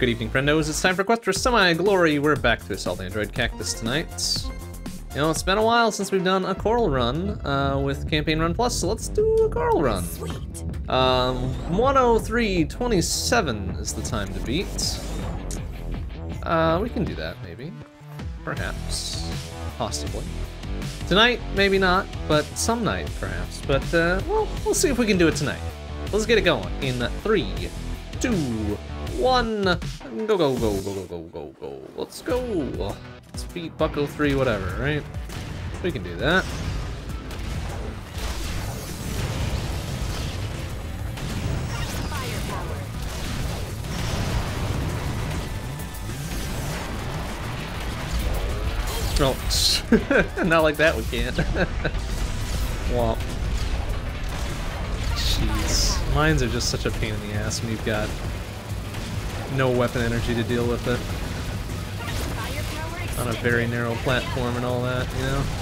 Good evening, friendos. It's time for Quest for Semi-Glory. We're back to Assault Android Cactus tonight. You know, it's been a while since we've done a Coral run uh, with Campaign Run Plus, so let's do a Coral run. Sweet. Um, 103.27 is the time to beat. Uh, we can do that, maybe. Perhaps. Possibly. Tonight, maybe not, but some night, perhaps. But, uh, well, we'll see if we can do it tonight. Let's get it going in three, two, one. Go, go, go, go, go, go, go, go. Let's go. Let's beat Bucko 3, whatever, right? We can do that. Oh, not like that we can't. well, jeez. Mines are just such a pain in the ass when you've got no weapon energy to deal with it on a very narrow platform and all that, you know?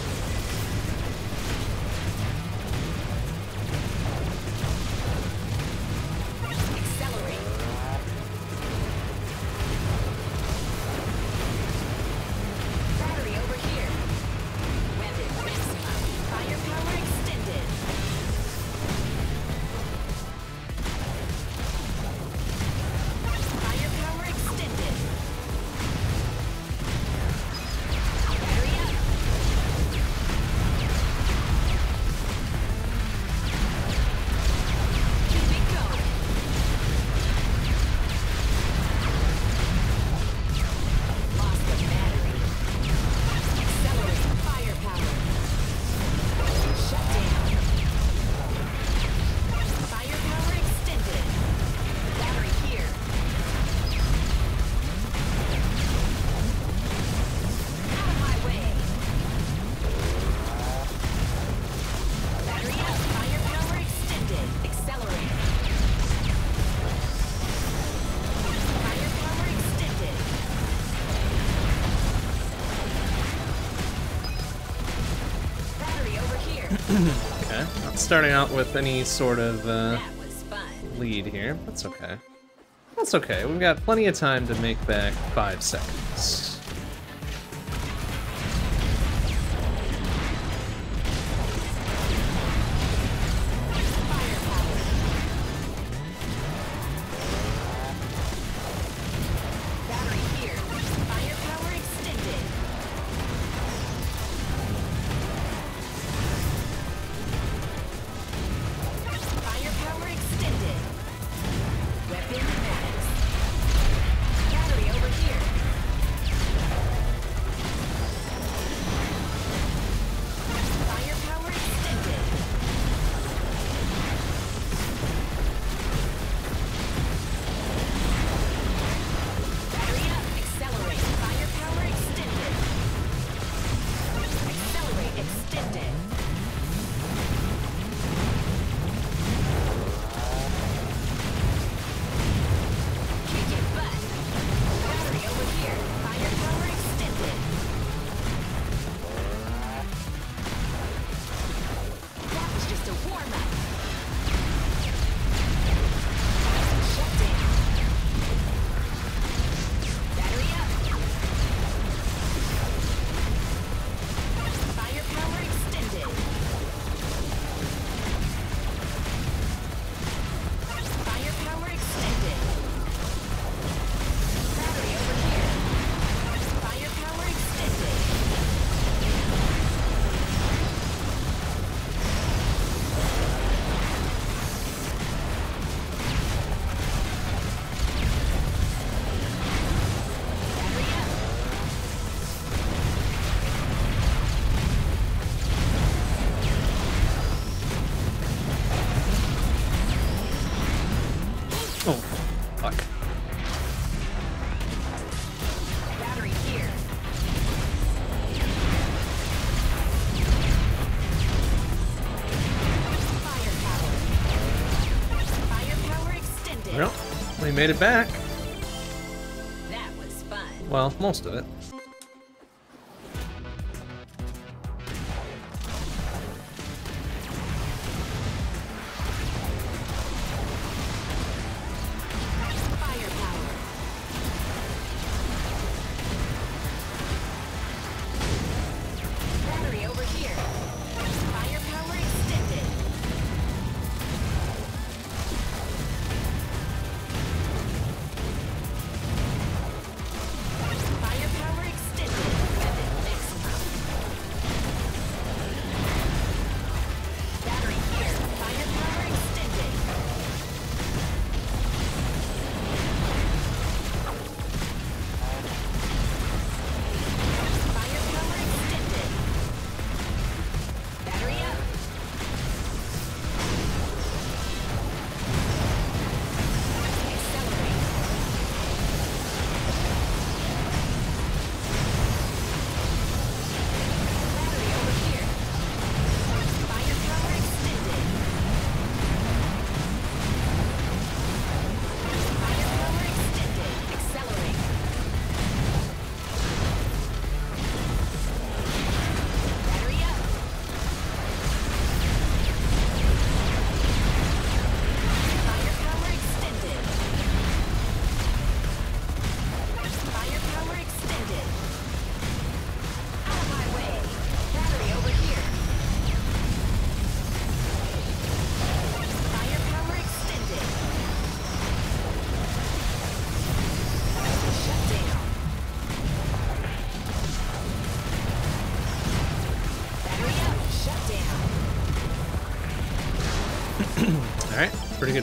Starting out with any sort of uh, That was fun. lead here. That's okay. That's okay. We've got plenty of time to make back five seconds. Made it back. That was fun. Well, most of it.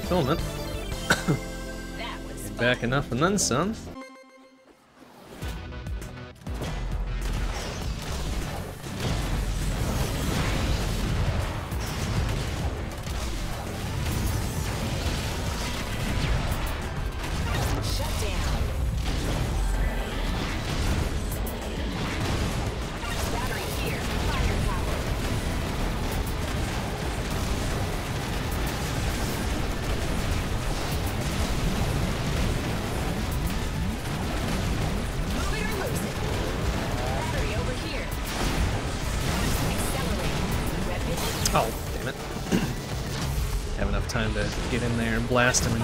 Filament. That was fun. Back enough and then some.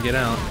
Get out.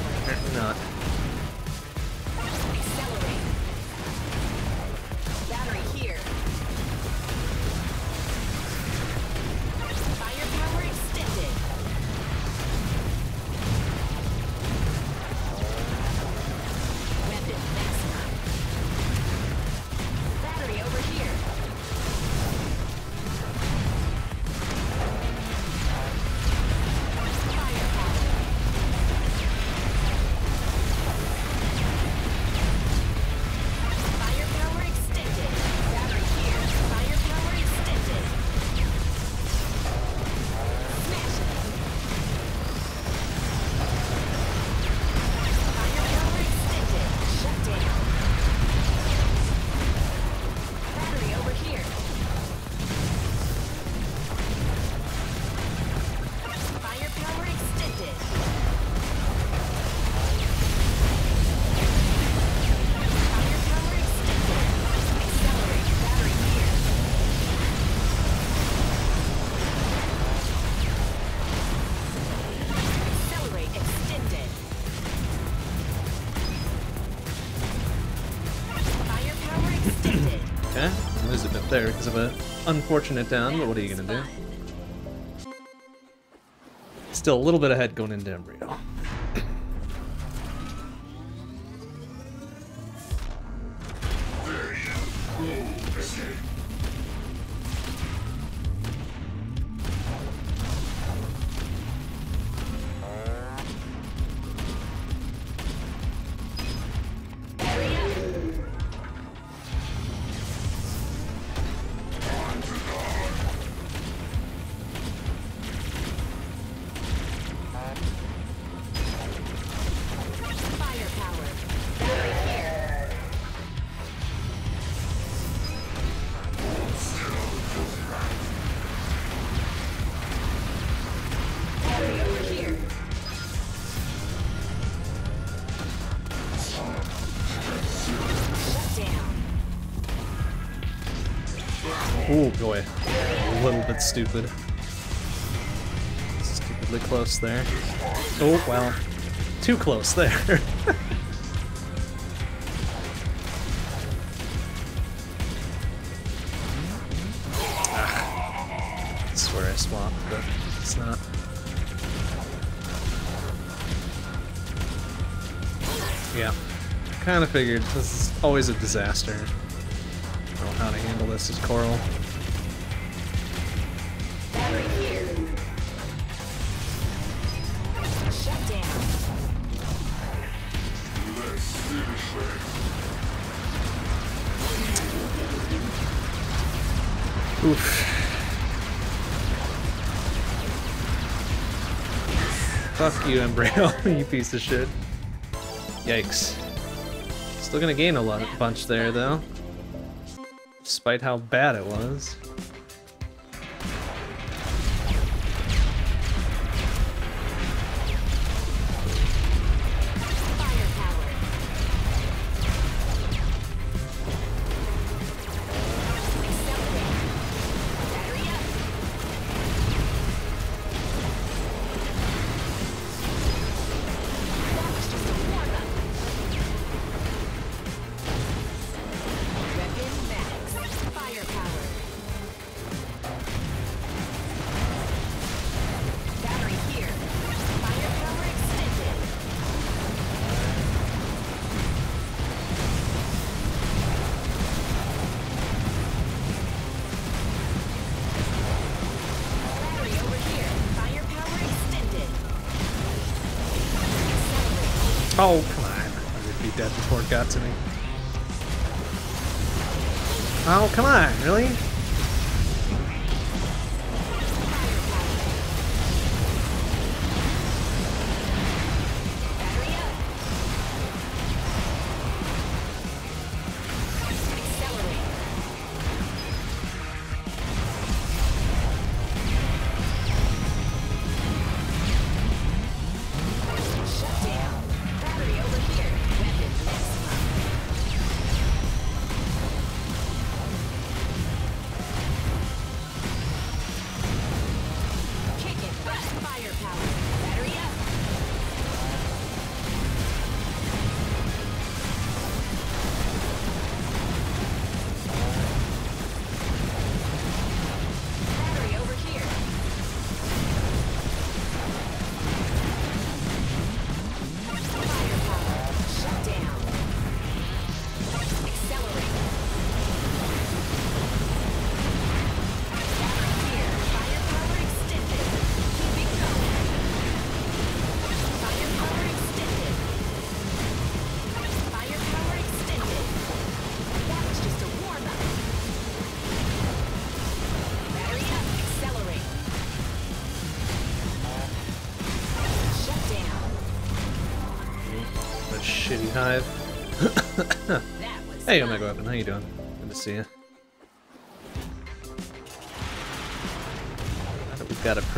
Because of a unfortunate down, but what are you gonna do? Still a little bit ahead going into Embryo. Stupid. Stupidly close there. Oh well, too close there. I swear I swapped, but it's not. Yeah, kind of figured this is always a disaster. I don't know how to handle this as Coral. You, Embryo, you piece of shit. Yikes. Still gonna gain a lot, bunch there, though. Despite how bad it was. Oh, come on. I would be dead before it got to me. Oh, come on, really?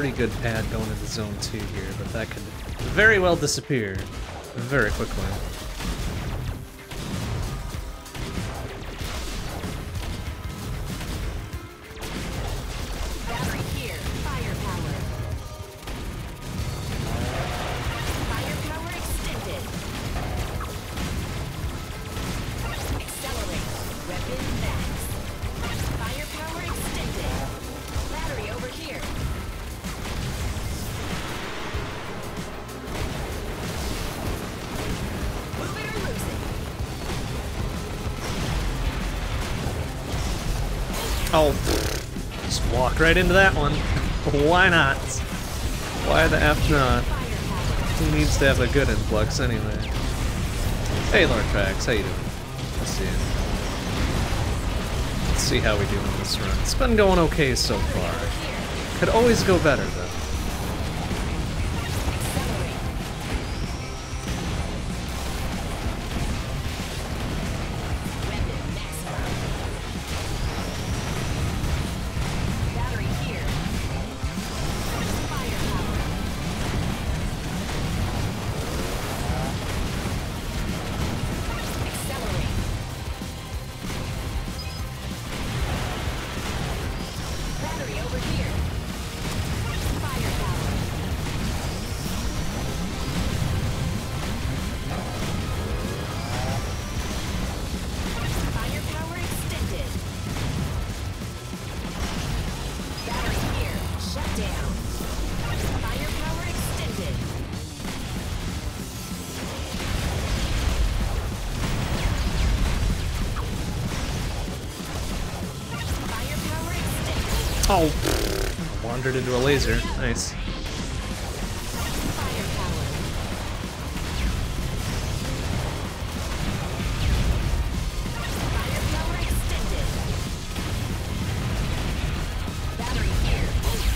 Pretty good pad going into Zone 2 here, but that could very well disappear very quickly. Right into that one. Why not? Why the F not? Who needs to have a good influx anyway? Hey, Lord Trax, how you doing? Let's see. Let's see how we do on this run. It's been going okay so far. Could always go better though.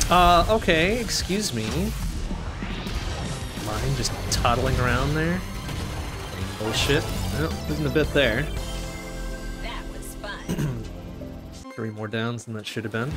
Uh, okay, excuse me. Mine just toddling around there? Bullshit. Well, isn't a bit there. That was fun. Three more downs than that should have been.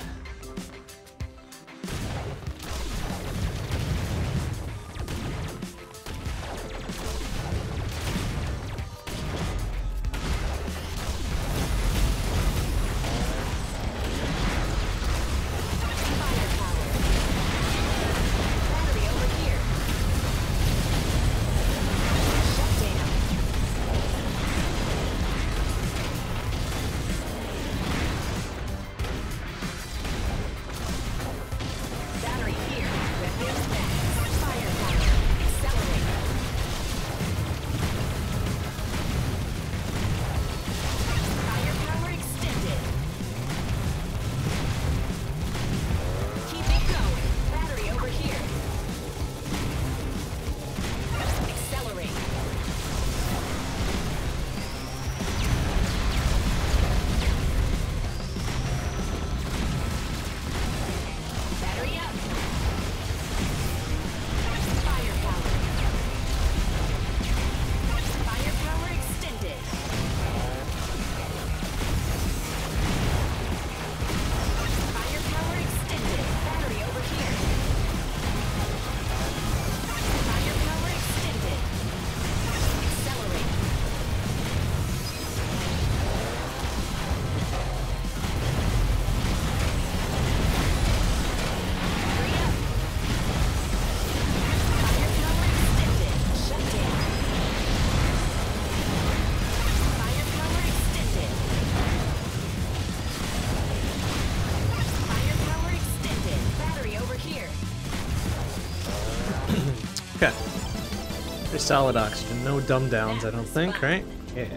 Solid oxygen. No dumb downs, I don't think, right? Yeah.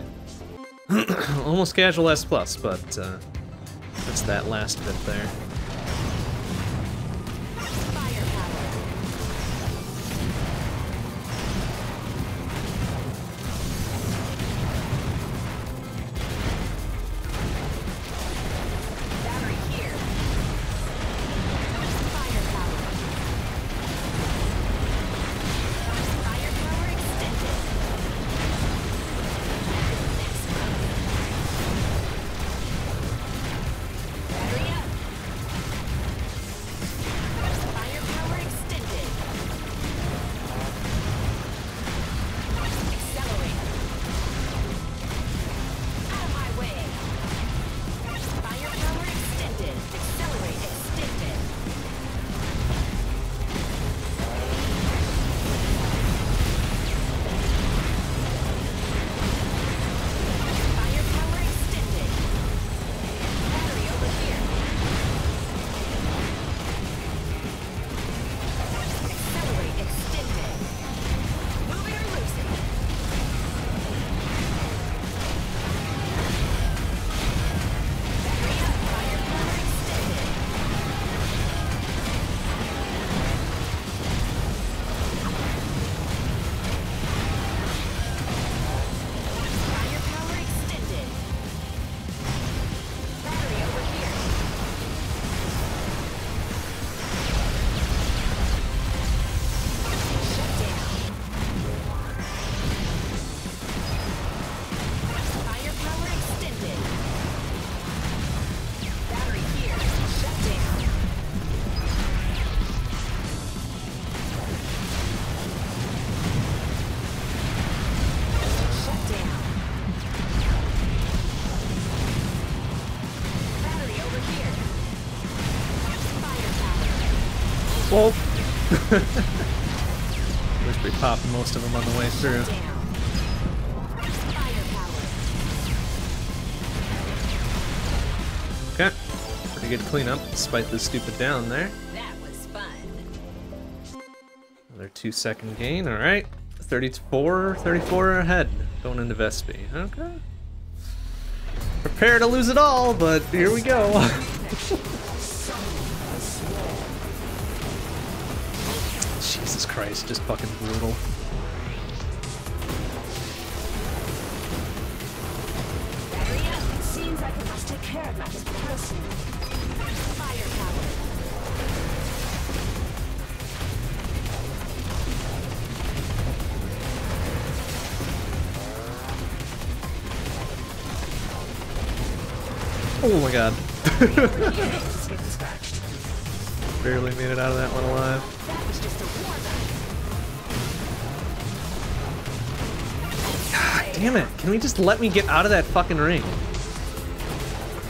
Almost casual S plus, but uh, that's that last bit there. wish we popped most of them on the way through. Okay, pretty good cleanup despite the stupid down there. That was fun. Another two second gain, alright. 34, 34 ahead going into Vespi. Okay. Prepare to lose it all, but here we go. of just fucking brutal. Oh my god. Barely made it out of that one alive. Damn it. Can we just let me get out of that fucking ring?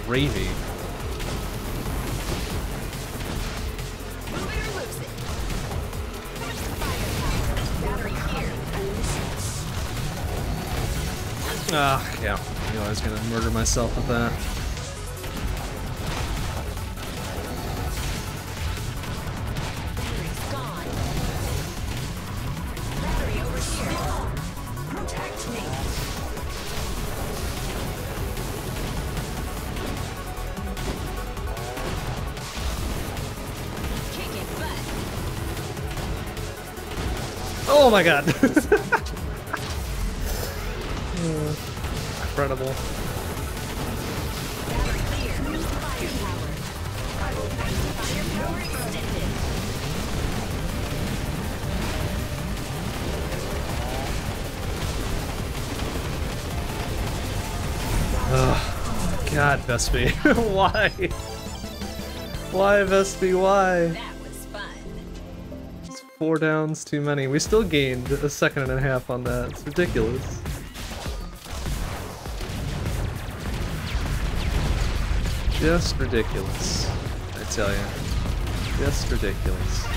Gravy. Ah, yeah. I knew I was gonna murder myself with that. My god. Incredible. Battery here. Firepower. Firepower extended. Oh, God, Vespi. Why? Why, Vespi? Why? Four downs too many. We still gained a second and a half on that. It's ridiculous. Just ridiculous. I tell you. Just ridiculous.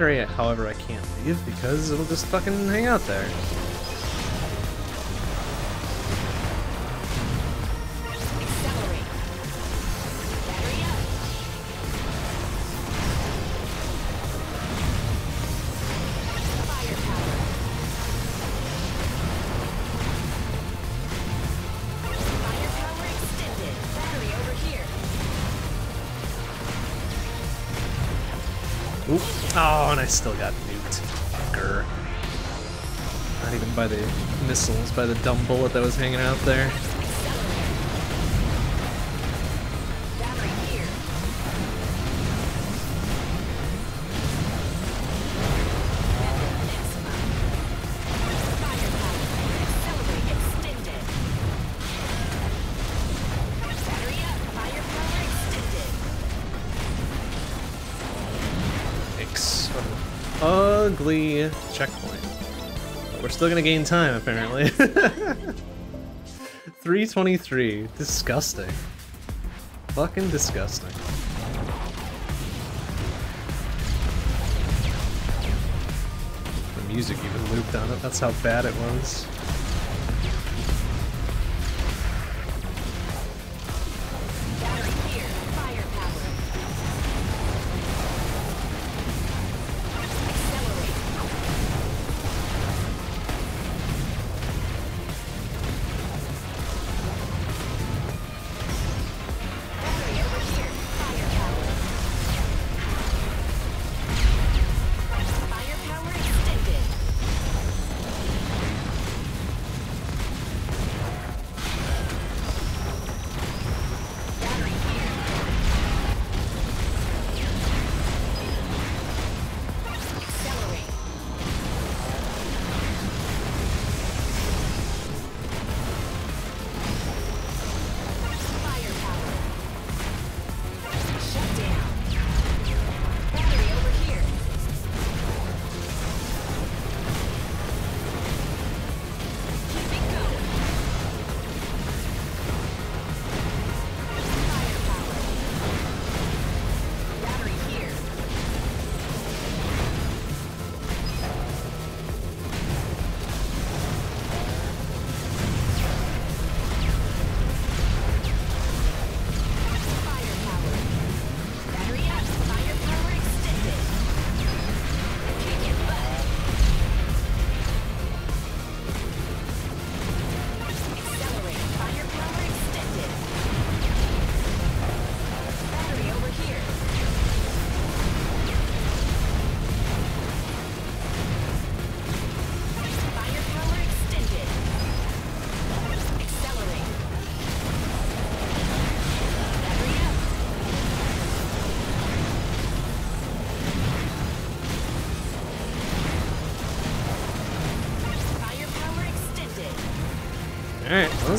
Battery, however, I can't leave because it'll just fucking hang out there. Still got nuked. Fucker. Not even by the missiles, by the dumb bullet that was hanging out there. Still gonna gain time, apparently. 323. Disgusting. Fucking disgusting. The music even looped on it. That's how bad it was.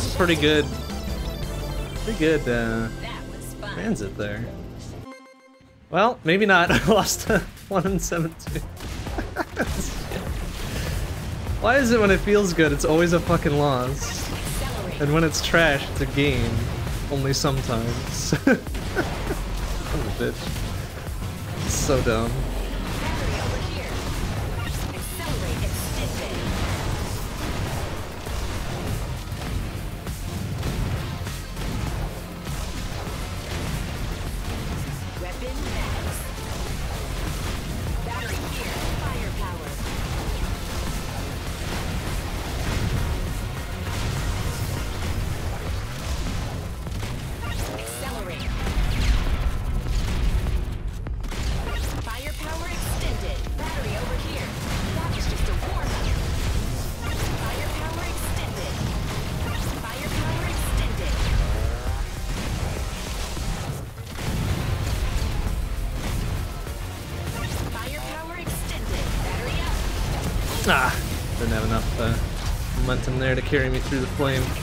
Is pretty good. Pretty good, uh, transit there. Well, maybe not. I lost to 1 and 7 2. Why is it when it feels good, it's always a fucking loss? And when it's trash, it's a gain. Only sometimes. Bitch. So dumb. Carry me through the flame.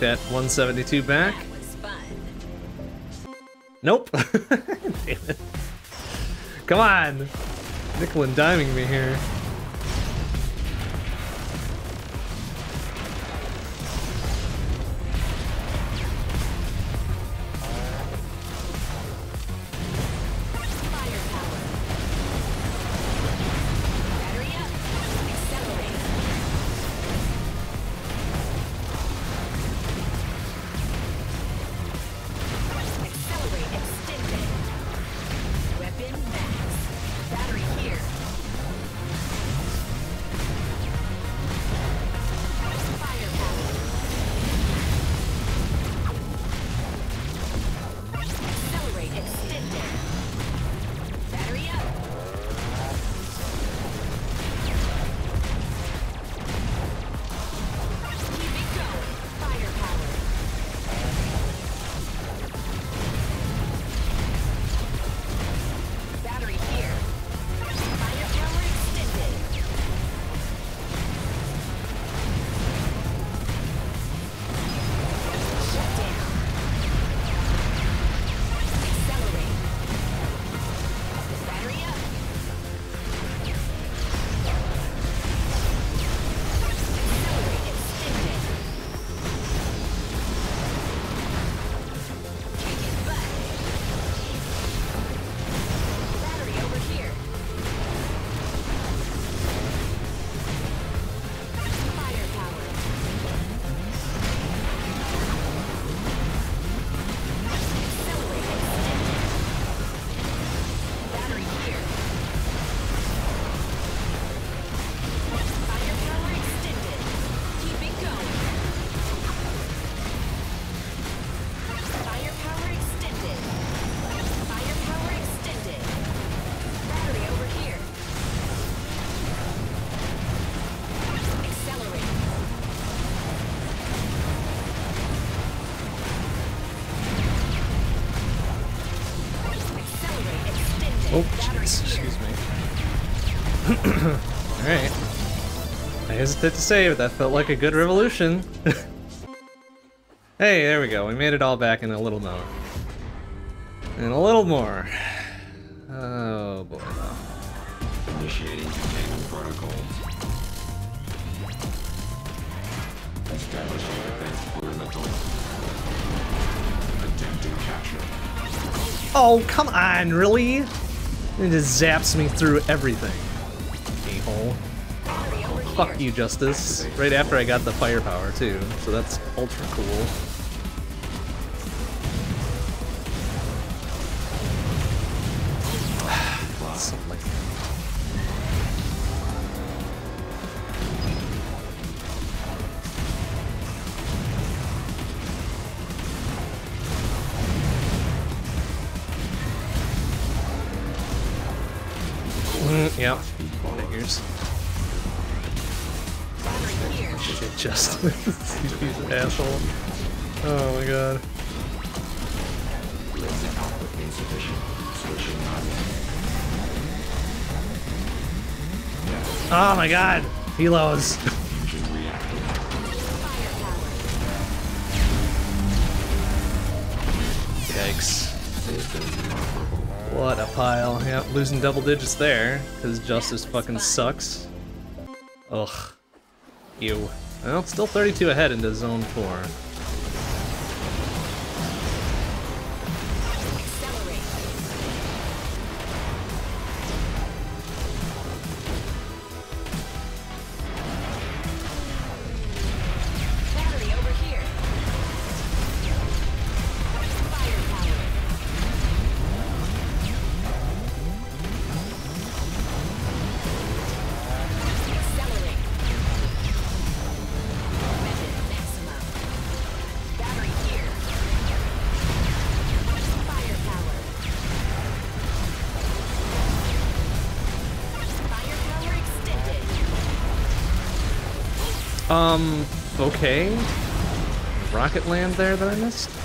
That 172 back. That. Nope. Damn it. Come on. Nickel and diming me here. Hesitate to say, but that felt like a good revolution. hey, there we go. We made it all back in a little more. And a little more. Oh boy. Initiating containment protocols. Establishing defense perimeter. Attempting capture. Oh, come on, really? It just zaps me through everything. Fuck you, Justice. Right after I got the firepower, too. So that's ultra cool. Here. Shit, Justice. you piece of asshole. Oh my god. Laser output insufficient. Switching on. Oh my god. Helos. Yikes. What a pile. Yep, losing double digits there, because Justice fucking sucks. Ugh. Ew. Well, still 32 ahead into Zone 4. There that I missed?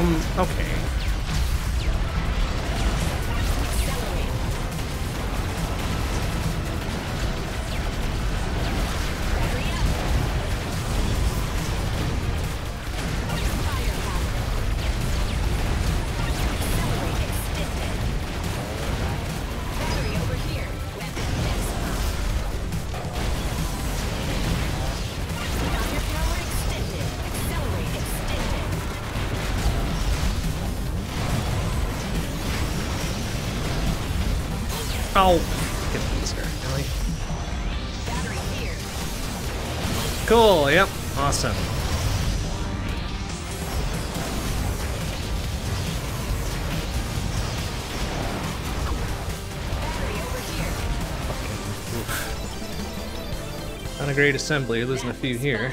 Um, okay. Awesome. Battery over here. Not a great assembly, losing a few here.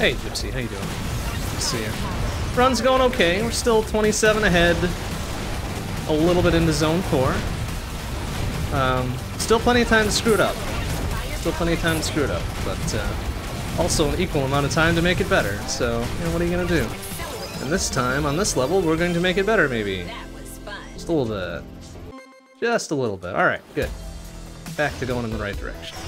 Hey, Gypsy, how you doing? Good to see you. Run's going okay. We're still 27 ahead. A little bit into zone four. Um, still plenty of time to screw it up. Still plenty of time to screw it up, but uh, also an equal amount of time to make it better. So, you know, what are you gonna do? And this time, on this level, we're going to make it better, maybe. Just a little bit. Just a little bit. Alright, good. Back to going in the right direction.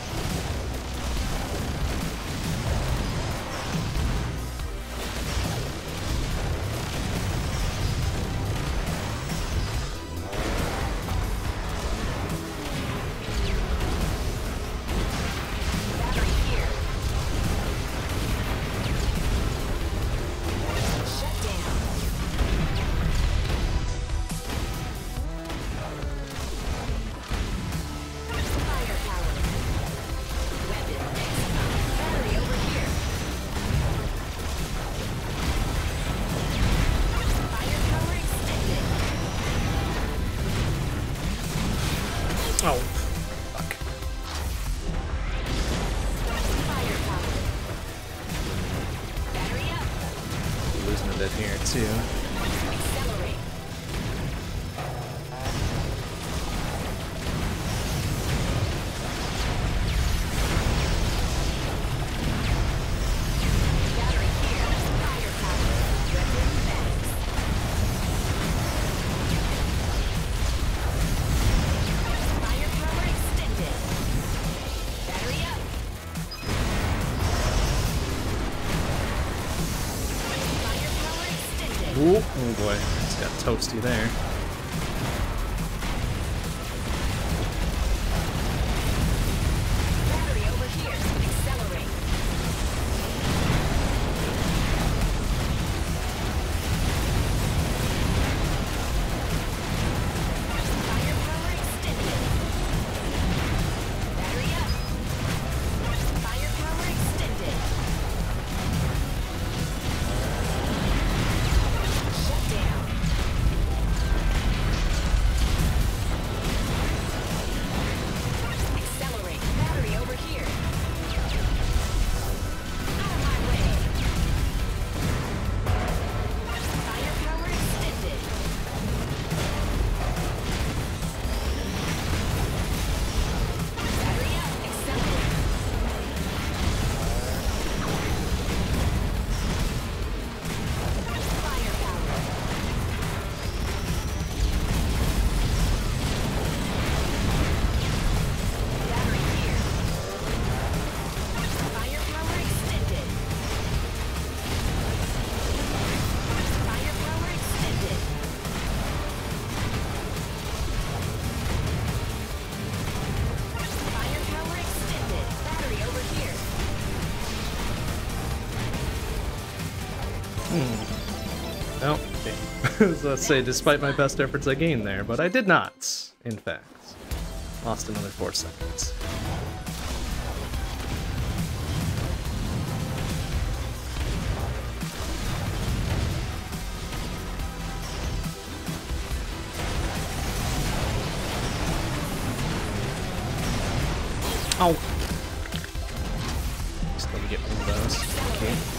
let's say, despite my best efforts, I gained there, but I did not, in fact. Lost another four seconds. Ow! Just let me get one of those. Okay.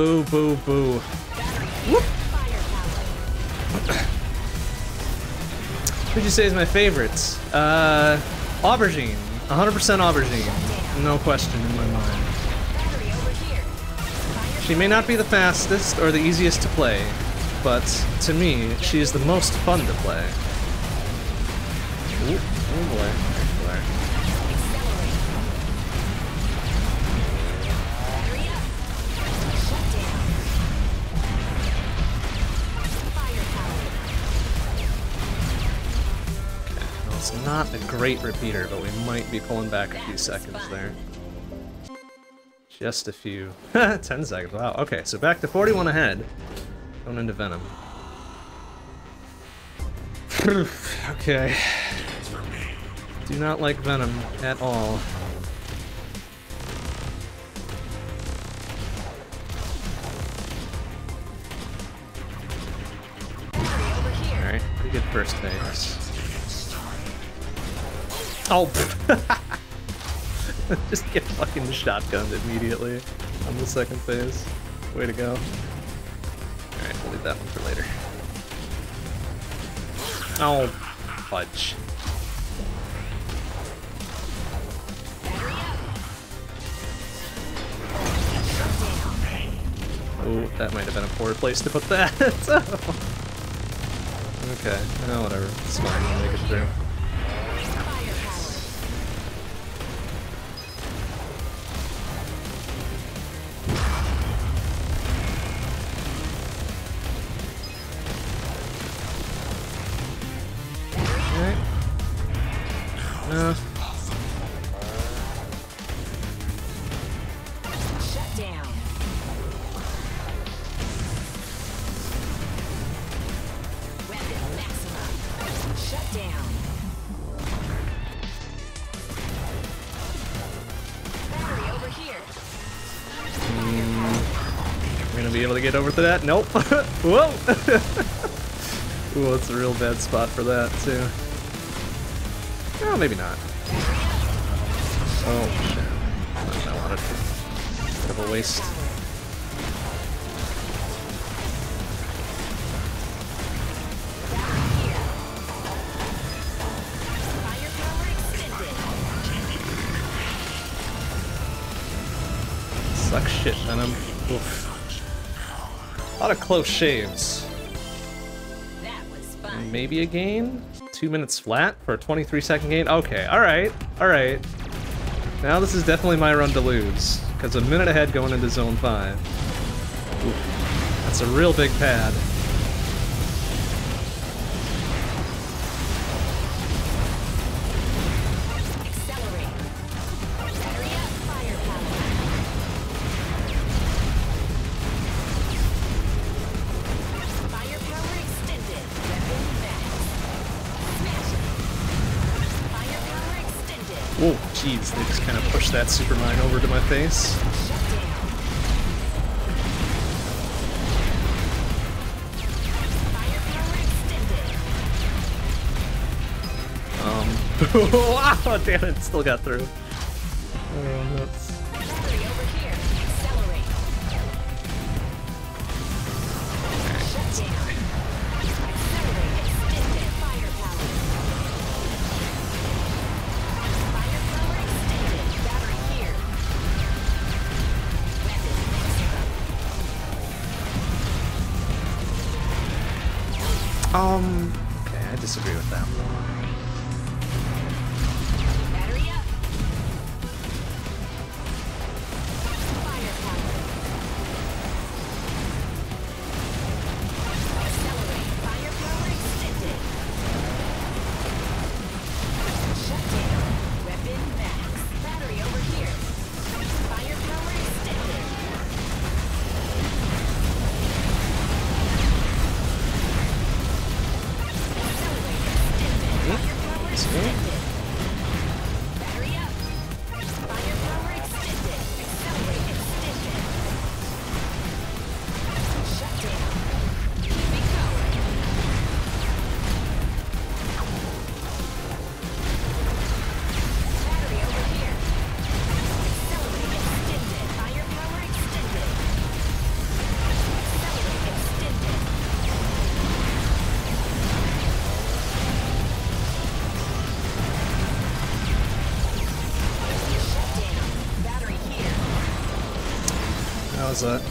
Boo, boo, boo. Who'd you say is my favorite? Uh, Aubergine. 100% Aubergine. No question in my mind. She may not be the fastest or the easiest to play, but to me, she is the most fun to play. Great repeater, but we might be pulling back a few seconds there. Just a few. 10 seconds, wow. Okay, so back to 41 ahead. Going into Venom. okay. Do not like Venom at all. Alright, pretty good first phase. Oh! Just get fucking shotgunned immediately on the second phase. Way to go. Alright, we'll leave that one for later. Oh, fudge. Oh, that might have been a poor place to put that. Okay, no, whatever. It's fine. We'll make it through. Be able to get over to that? Nope. Whoa! Ooh, it's a real bad spot for that, too. Oh, maybe not. Oh, shit. Not I wanted. Of a waste. Suck shit, Venom. Oof. A lot of close shaves. That was fun. Maybe a gain? Two minutes flat for a 23 second gain? Okay, alright, alright. Now this is definitely my run to lose, because a minute ahead going into zone 5. Oof. That's a real big pad. That supermine over to my face. Um, wow, damn it, still got through. Oh,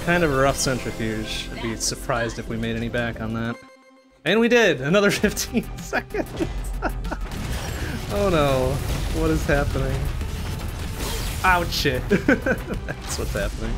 kind of a rough centrifuge. I'd be surprised if we made any back on that. And we did! Another 15 seconds! oh no. What is happening? Ouch. That's what's happening.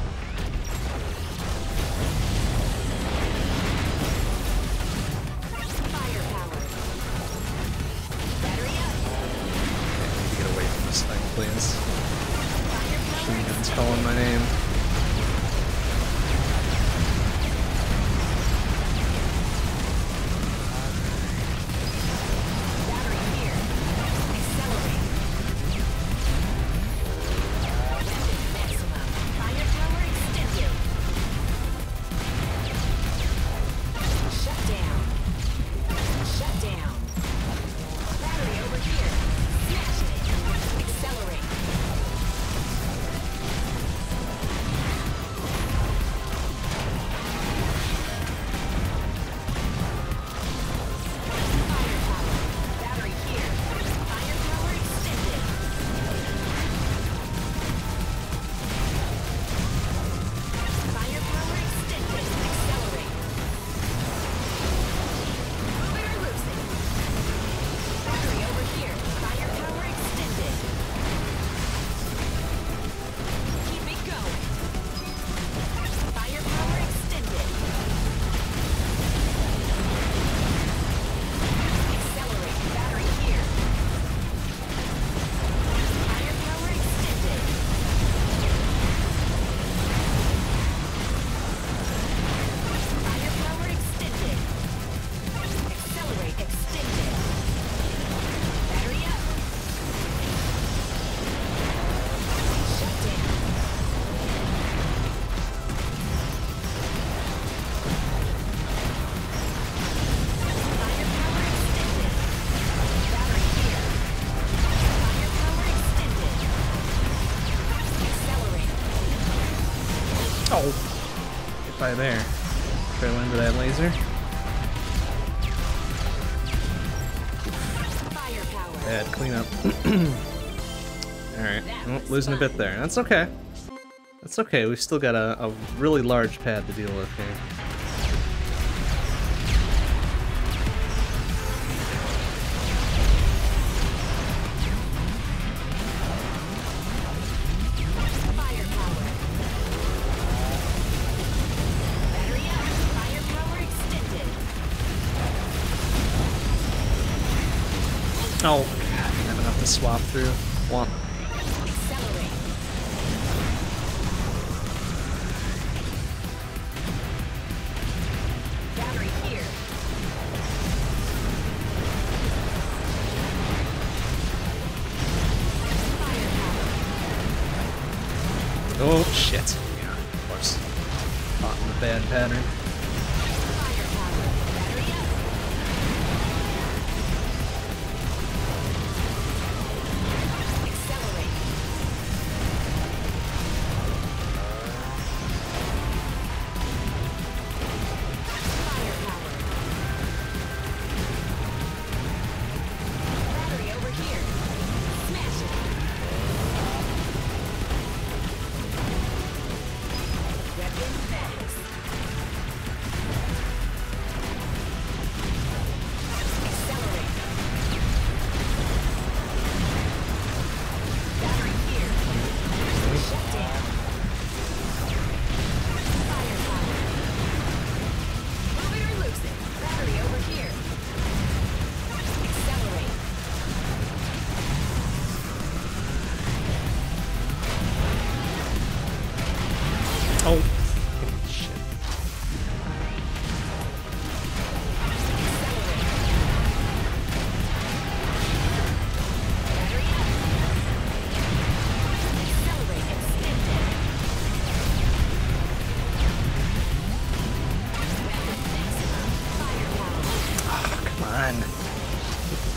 By there. Trail into that laser. Bad cleanup. Alright, well, losing a bit there. That's okay. That's okay, we've still got a, a really large pad to deal with here.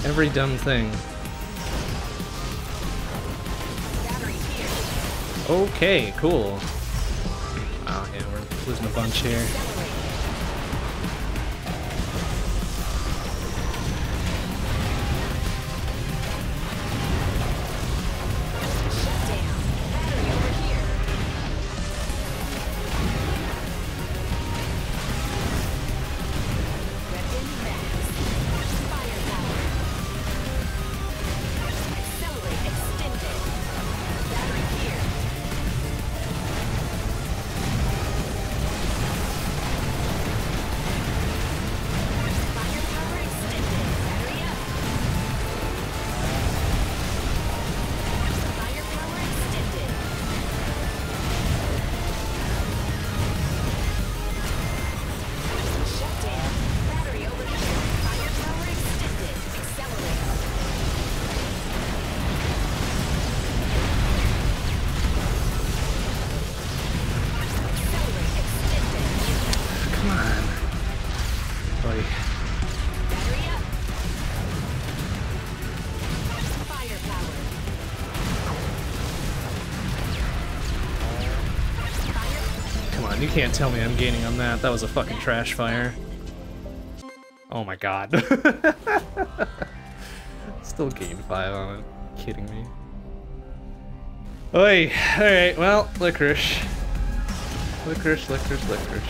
Every dumb thing. Okay, cool. Oh yeah, we're losing a bunch here. Can't tell me I'm gaining on that. That was a fucking trash fire. Oh my god. Still gained 5 on it. Kidding me. Oi! Alright, well, licorice. Licorice, licorice, licorice.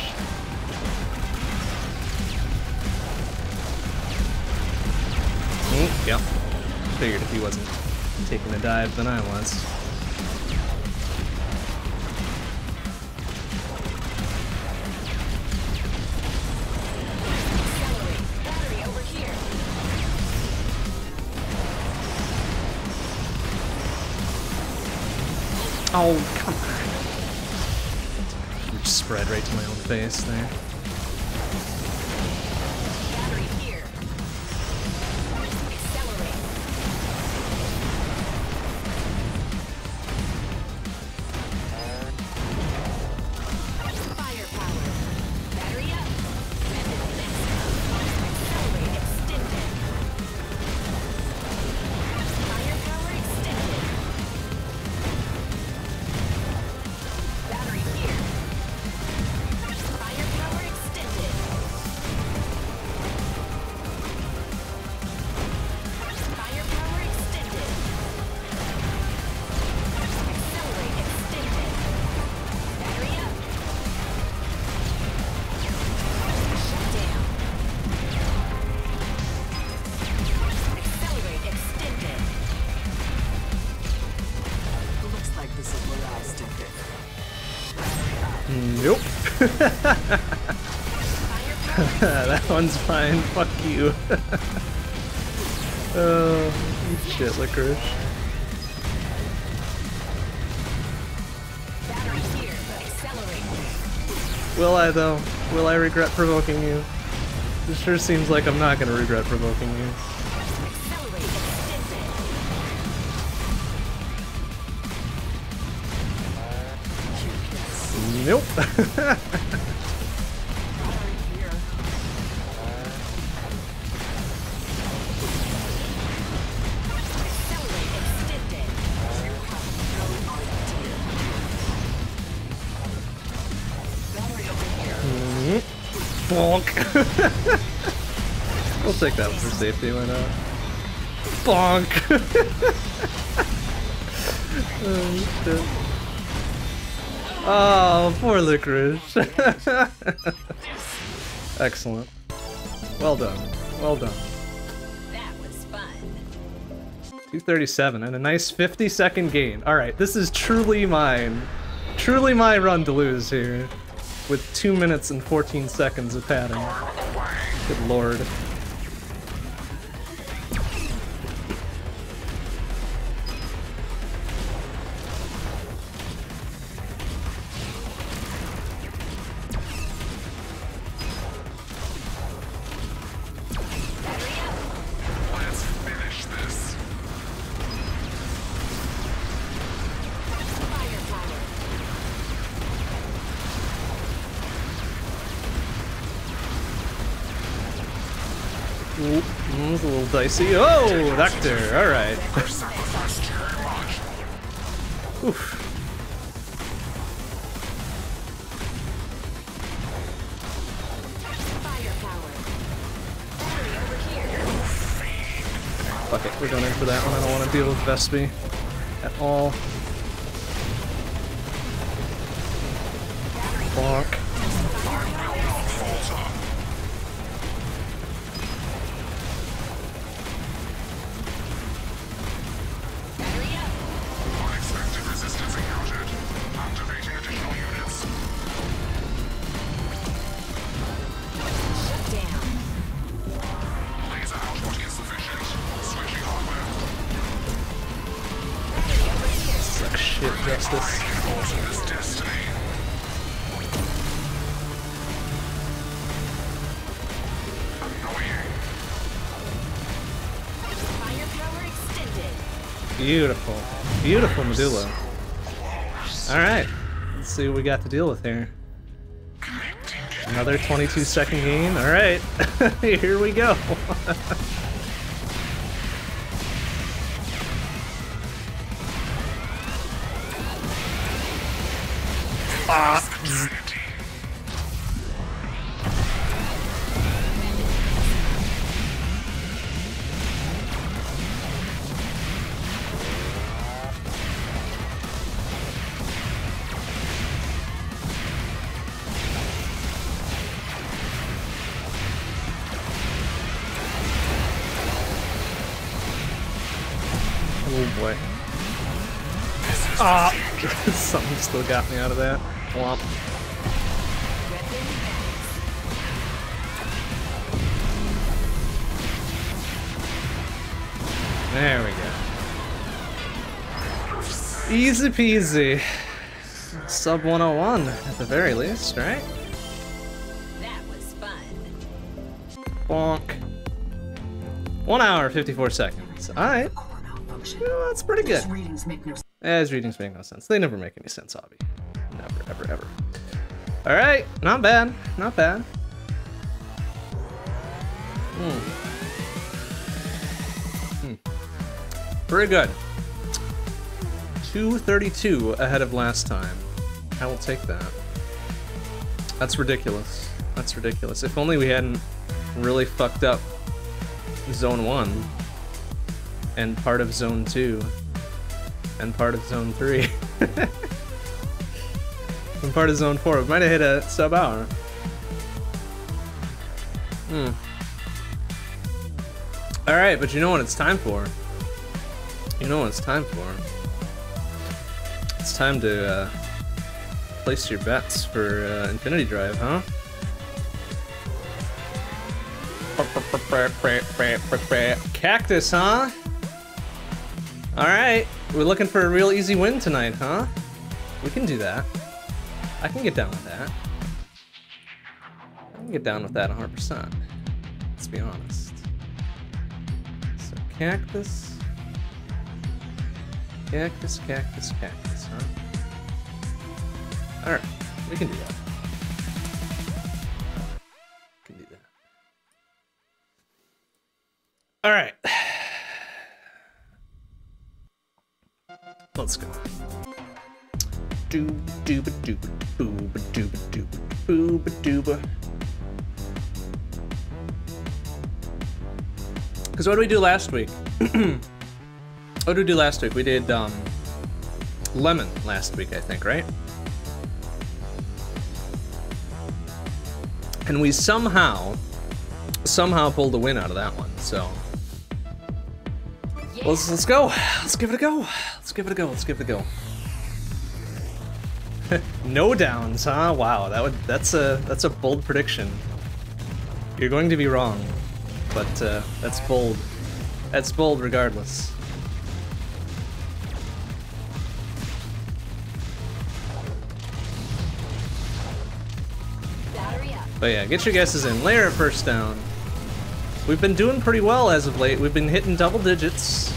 Mm, yep. Figured if he wasn't taking a dive, then I was. Oh, come on. Huge spread right to my own face there. oh, shit, licorice. Will I though? Will I regret provoking you? It sure seems like I'm not gonna regret provoking you. Nope. Bonk. we'll take that for safety, why not? Bonk. oh, shit. Oh, poor licorice. Excellent. Well done. Well done. That was fun. 237 and a nice 50 second gain. Alright, this is truly mine. Truly my run to lose here. With 2 minutes and 14 seconds of padding. Good lord. Dicey. Oh, Doctor, too much. Oof. Fuck it, we're going in for that one. I don't want to deal with Vespi at all. Medulla. Alright. Let's see what we got to deal with here. Another 22 second gain. Alright. here we go. still got me out of that. Womp. There we go. Easy peasy. Sub 101 at the very least, right? That was fun. Bonk. One hour, 54 seconds. Alright. Well, that's pretty good. As readings make no sense. They never make any sense, Hobby. Never, ever, ever. Alright, not bad. Not bad. Hmm. Hmm. Pretty good. 232 ahead of last time. I will take that. That's ridiculous. That's ridiculous. If only we hadn't really fucked up Zone 1 and part of Zone 2 and part of Zone 3. and part of Zone 4. We might have hit a sub hour. Hmm. Alright, but you know what it's time for? You know what it's time for? It's time to uh, place your bets for uh, Infinity Drive, huh? Cactus, huh? Alright, we're looking for a real easy win tonight, huh? We can do that. I can get down with that. I can get down with that 100%. Let's be honest. So, cactus. Cactus, cactus, cactus, huh? Alright, we can do that. We Can do that. Alright. Let's go. Dooba dooba dooba booba dooba dooba booba dooba. Because what did we do last week? what did we do last week? We did um, lemon last week, I think, right? And we somehow, somehow pulled a win out of that one. So Yeah. let's let's go. Let's give it a go. Let's give it a go. Let's give it a go. no downs, huh? Wow, that would that's a that's a bold prediction. You're going to be wrong, but uh, that's bold. That's bold regardless. But yeah, get your guesses in. Layer first down. We've been doing pretty well as of late. We've been hitting double digits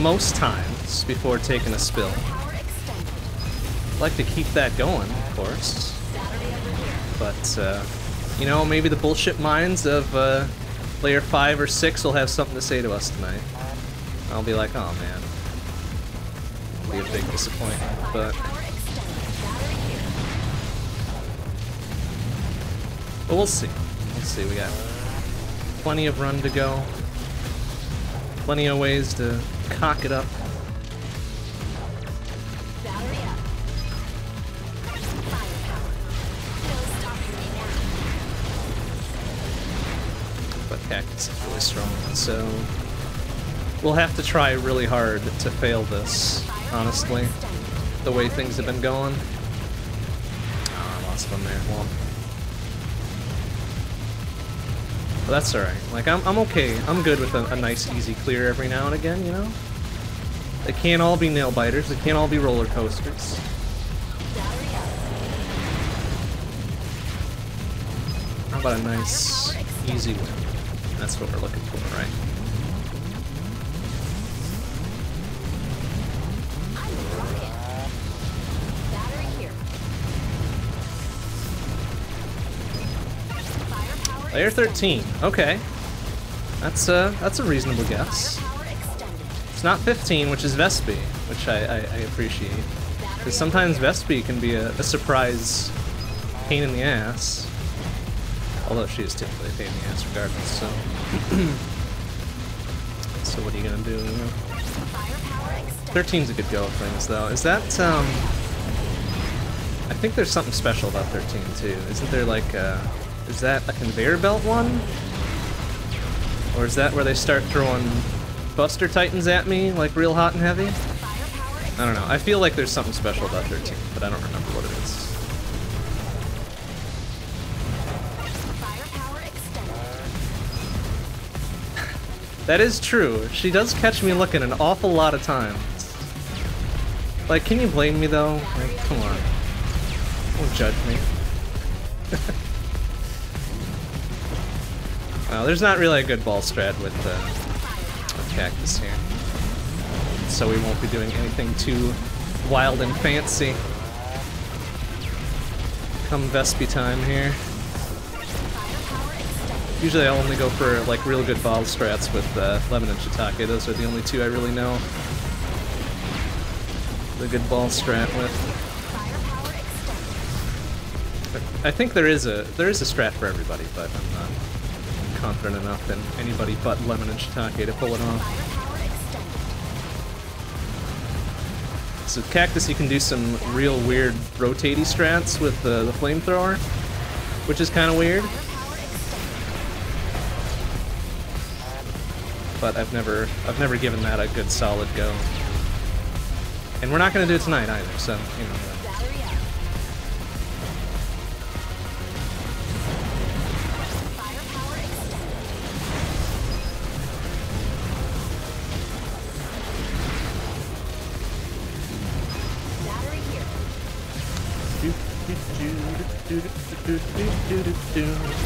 most times before taking a spill. Like to keep that going, of course. But, uh, you know, maybe the bullshit minds of uh, layer 5 or 6 will have something to say to us tonight. I'll be like, oh man. It'll be a big disappointment, but, but we'll see. We'll see. We got plenty of run to go. Plenty of ways to cock it up. Cactus is really strong, so we'll have to try really hard to fail this, honestly, the way things have been going. Oh, I lost one there. Well, that's alright. Like, I'm, I'm okay. I'm good with a, a nice, easy clear every now and again, you know? They can't all be nail biters. They can't all be roller coasters. How about a nice, easy win? That's what we're looking for, right? Layer 13. Okay. That's uh that's a reasonable guess. It's not 15, which is Vespi, which I, I, I appreciate. Because sometimes Vespi can be a, a surprise pain in the ass. Although she is typically a pain in the ass regardless, so. so what are you gonna do, you know? 13's a good go of things, though. Is that, um... I think there's something special about 13, too. Isn't there, like, uh... Is that a conveyor belt one? Or is that where they start throwing Buster Titans at me, like real hot and heavy? I don't know. I feel like there's something special about 13, but I don't remember That is true. She does catch me looking an awful lot of times. Like, can you blame me though? Like, come on. Don't judge me. well, there's not really a good ball strat with, uh, Cactus here. So we won't be doing anything too wild and fancy. Come Vespi time here. Usually I only go for like real good ball strats with uh, Lemon and Shiitake. Those are the only two I really know. The good ball strat with. I think there is a there is a strat for everybody, but I'm not confident enough in anybody but Lemon and Shiitake to pull it off. So Cactus, you can do some real weird rotatey strats with the, the flamethrower, which is kind of weird. but I've never I've never given that a good solid go. And we're not going to do it tonight either, so, you know. do do do do do do do do do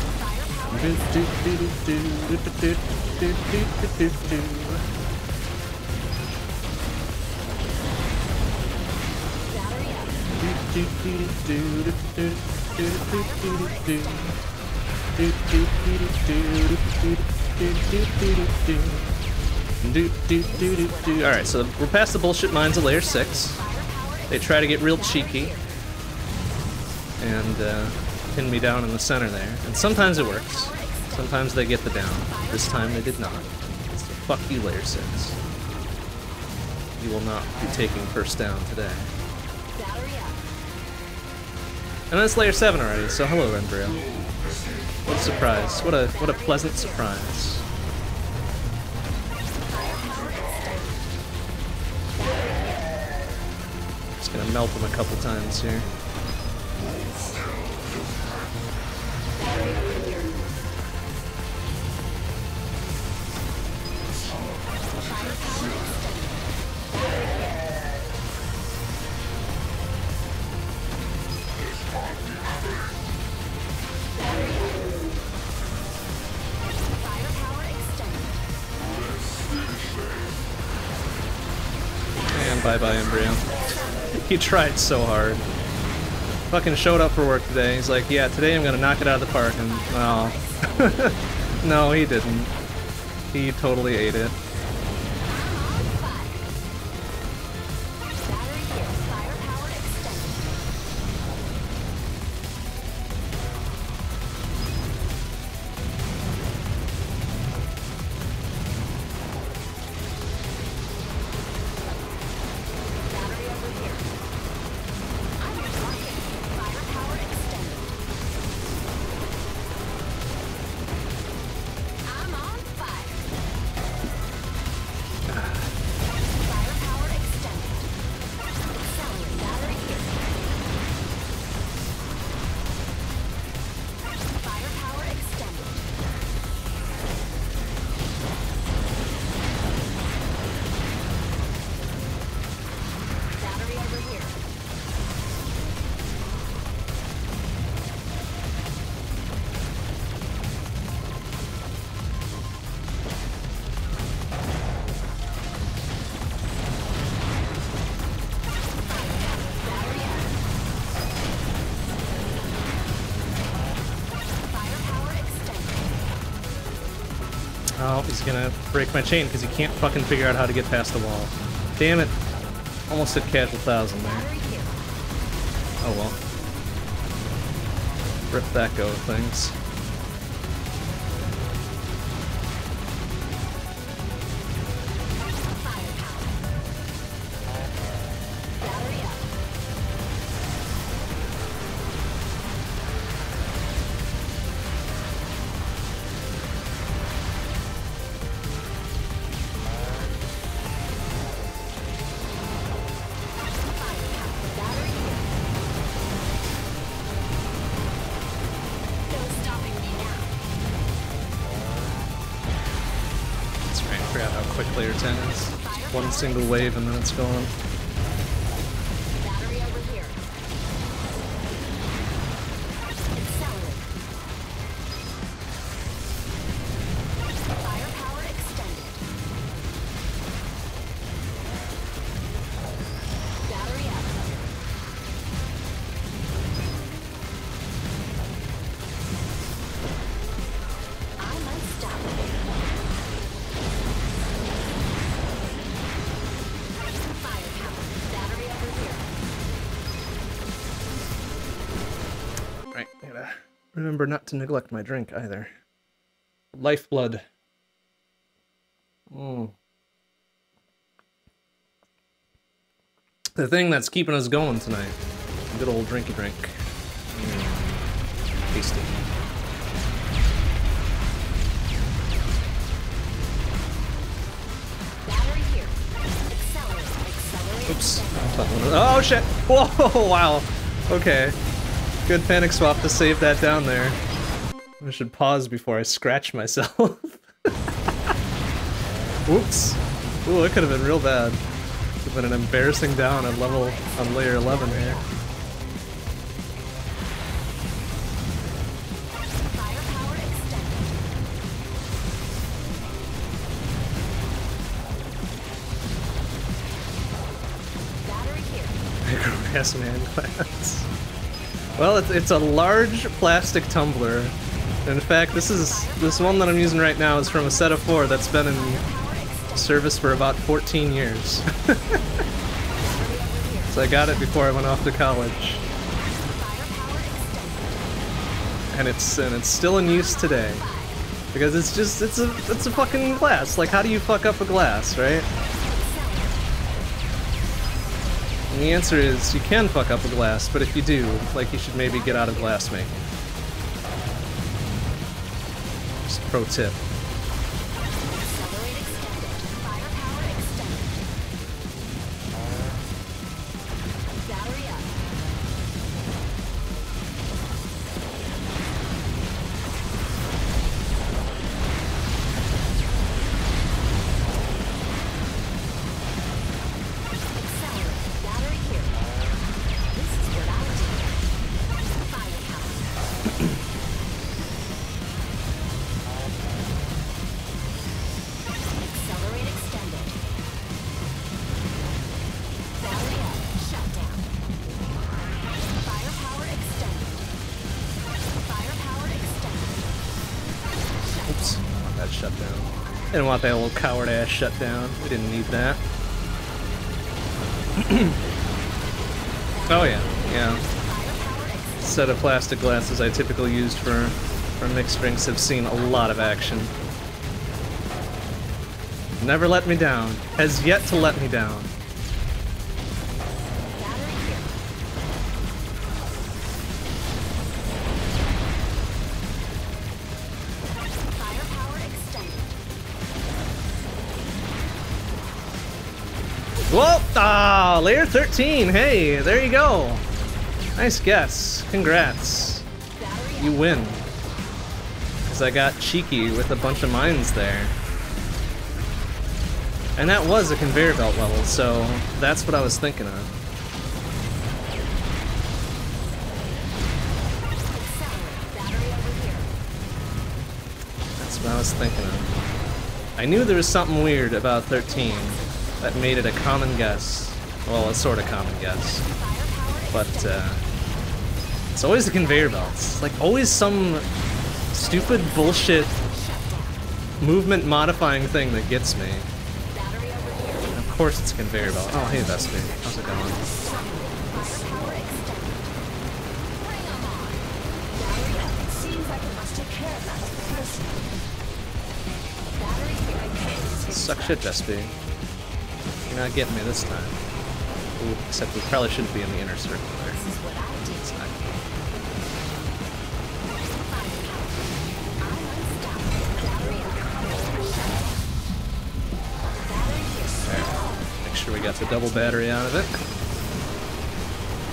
Alright, so we're past the bullshit mines of layer 6. They try to get real cheeky. And, uh, pin me down in the center there. And sometimes it works. Sometimes they get the down. This time they did not. Fuck you, layer six. You will not be taking first down today. And that's layer seven already. So hello, Embryo. What a surprise! What a what a pleasant surprise. Just gonna melt them a couple times here. He tried so hard. Fucking showed up for work today. He's like, yeah, today I'm gonna knock it out of the park. And, well, no, he didn't. He totally ate it. He's gonna break my chain because he can't fucking figure out how to get past the wall. Damn it. Almost hit casual thousand there. Oh well. Rip that go of things. Single wave and then it's gone. Remember not to neglect my drink either. Lifeblood. Mm. The thing that's keeping us going tonight. Good old drinky drink. Mm. Tasty. Battery here. Accelerate. Accelerate. Oops. Oh shit! Whoa! Wow. Okay. Good panic swap to save that down there. I should pause before I scratch myself. Oops. Ooh, it could have been real bad. Could have been an embarrassing down on level on layer 11 here. Yes, man class. Well, it's, it's a large plastic tumbler. In fact, this is this one that I'm using right now is from a set of four that's been in service for about 14 years. so I got it before I went off to college, and it's and it's still in use today because it's just it's a it's a fucking glass. Like, how do you fuck up a glass, right? And the answer is you can fuck up a glass, but if you do, like you should maybe get out of glass making. Just pro tip. Didn't want that little coward ass shut down. We didn't need that. oh yeah, yeah. Set of plastic glasses I typically used for for mixed drinks have seen a lot of action. Never let me down. Has yet to let me down. 13. Hey, there you go. Nice guess. Congrats. You win. Because I got cheeky with a bunch of mines there. And that was a conveyor belt level, so that's what I was thinking of. That's what I was thinking of. I knew there was something weird about 13 that made it a common guess. Well, it's sort of common guess. But uh, it's always the conveyor belts. Like, always some stupid bullshit movement modifying thing that gets me. And of course it's a conveyor belt. Oh, hey, Vespi. How's it going? Suck shit, Vespi. You're not getting me this time. Ooh, except we probably shouldn't be in the inner circle there. This is what I do. It's not- I'm unstoppable. Battery up. Shutdown. Battery here. There. Make sure we got the double battery out of it.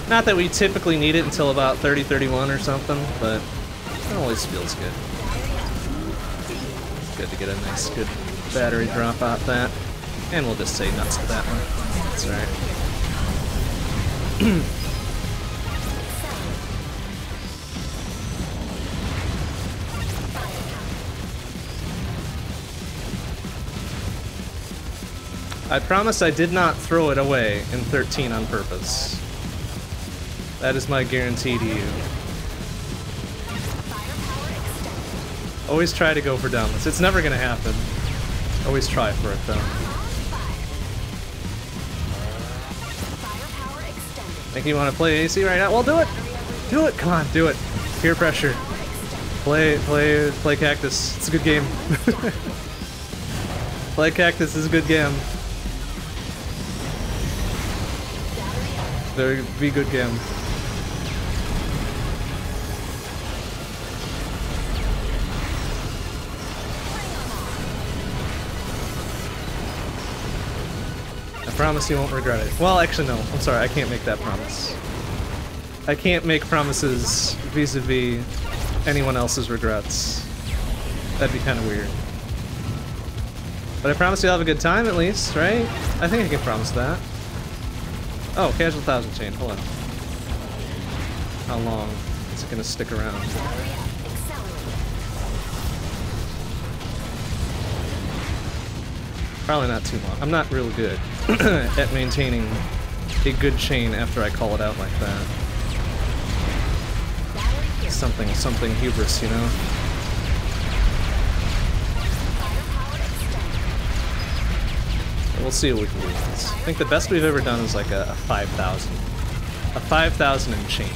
Not that we typically need it until about 30, 31 or something, but it always feels good. It's good to get a nice, good battery drop out that. And we'll just say nuts to that one. That's alright. I promise I did not throw it away in 13 on purpose. That is my guarantee to you. Always try to go for downless. It's never gonna happen. Always try for it though. Think you want to play AC right now? Well, do it. Do it. Come on, do it. Peer pressure. Play, play, play cactus. It's a good game. play cactus is a good game. Very be good game. Promise you won't regret it. Well, actually, no. I'm sorry. I can't make that promise. I can't make promises vis-a-vis anyone else's regrets. That'd be kind of weird. But I promise you'll have a good time at least, right? I think I can promise that. Oh, casual thousand chain. Hold on. How long is it gonna stick around? Probably not too long. I'm not real good at maintaining a good chain after I call it out like that. Something, something hubris, you know? We'll see what we can do with this. I think the best we've ever done is like a, a 5,000. A 5,000 and change.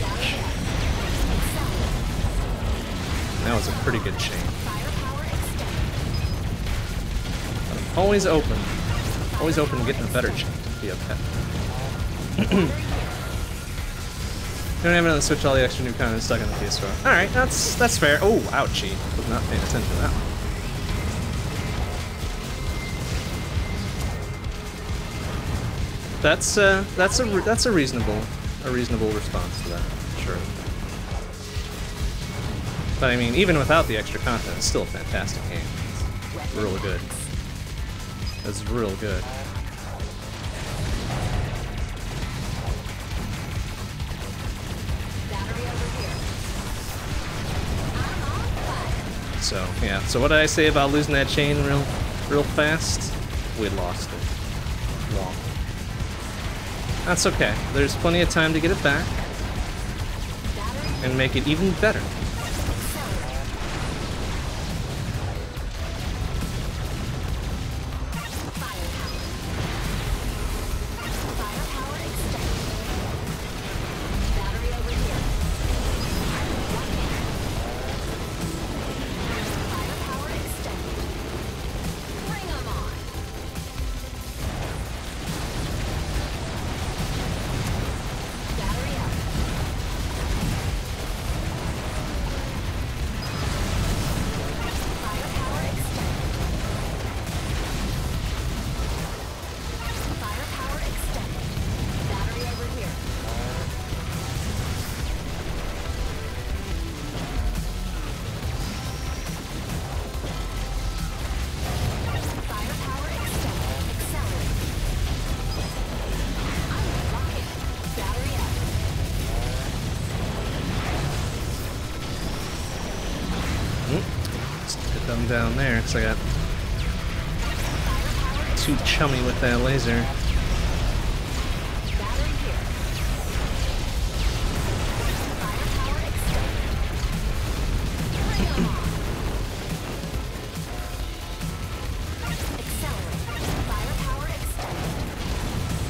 That was a pretty good chain. Firepower extended. Always open. Always open to getting a better chain to be okay. Don't have the Switch, all the extra new content stuck on the PS4. Alright, that's that's fair. Oh, ouchie. Was not paying attention to that one. That's uh that's a that's a reasonable a reasonable response to that, sure. But I mean, even without the extra content, it's still a fantastic game. It's real good. It's real good. Yeah. So what did I say about losing that chain real, real fast? We lost it. That's okay. There's plenty of time to get it back and make it even better. Extended.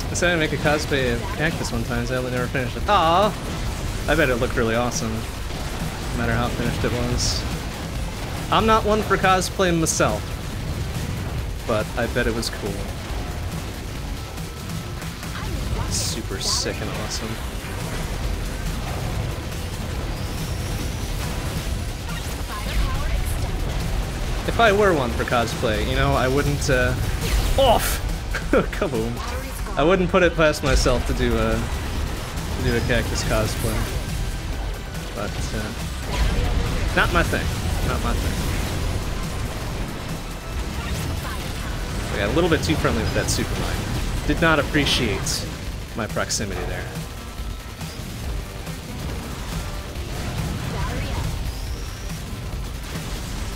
I said I'd make a cosplay of Cactus one time, sadly never finished it. Aw! I bet it looked really awesome. No matter how finished it was. I'm not one for cosplay myself, but I bet it was cool. Sick and awesome. If I were one for cosplay, you know, I wouldn't, uh... Off! Kaboom. I wouldn't put it past myself to do a... to do a Cactus cosplay. But, uh... Not my thing. Not my thing. I got a little bit too friendly with that super mine. Did not appreciate my proximity there.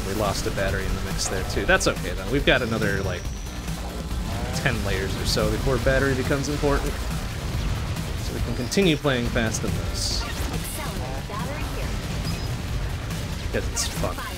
We lost a battery in the mix there too. That's okay though. We've got another like 10 layers or so before battery becomes important. So we can continue playing fast in this. Because it's fun.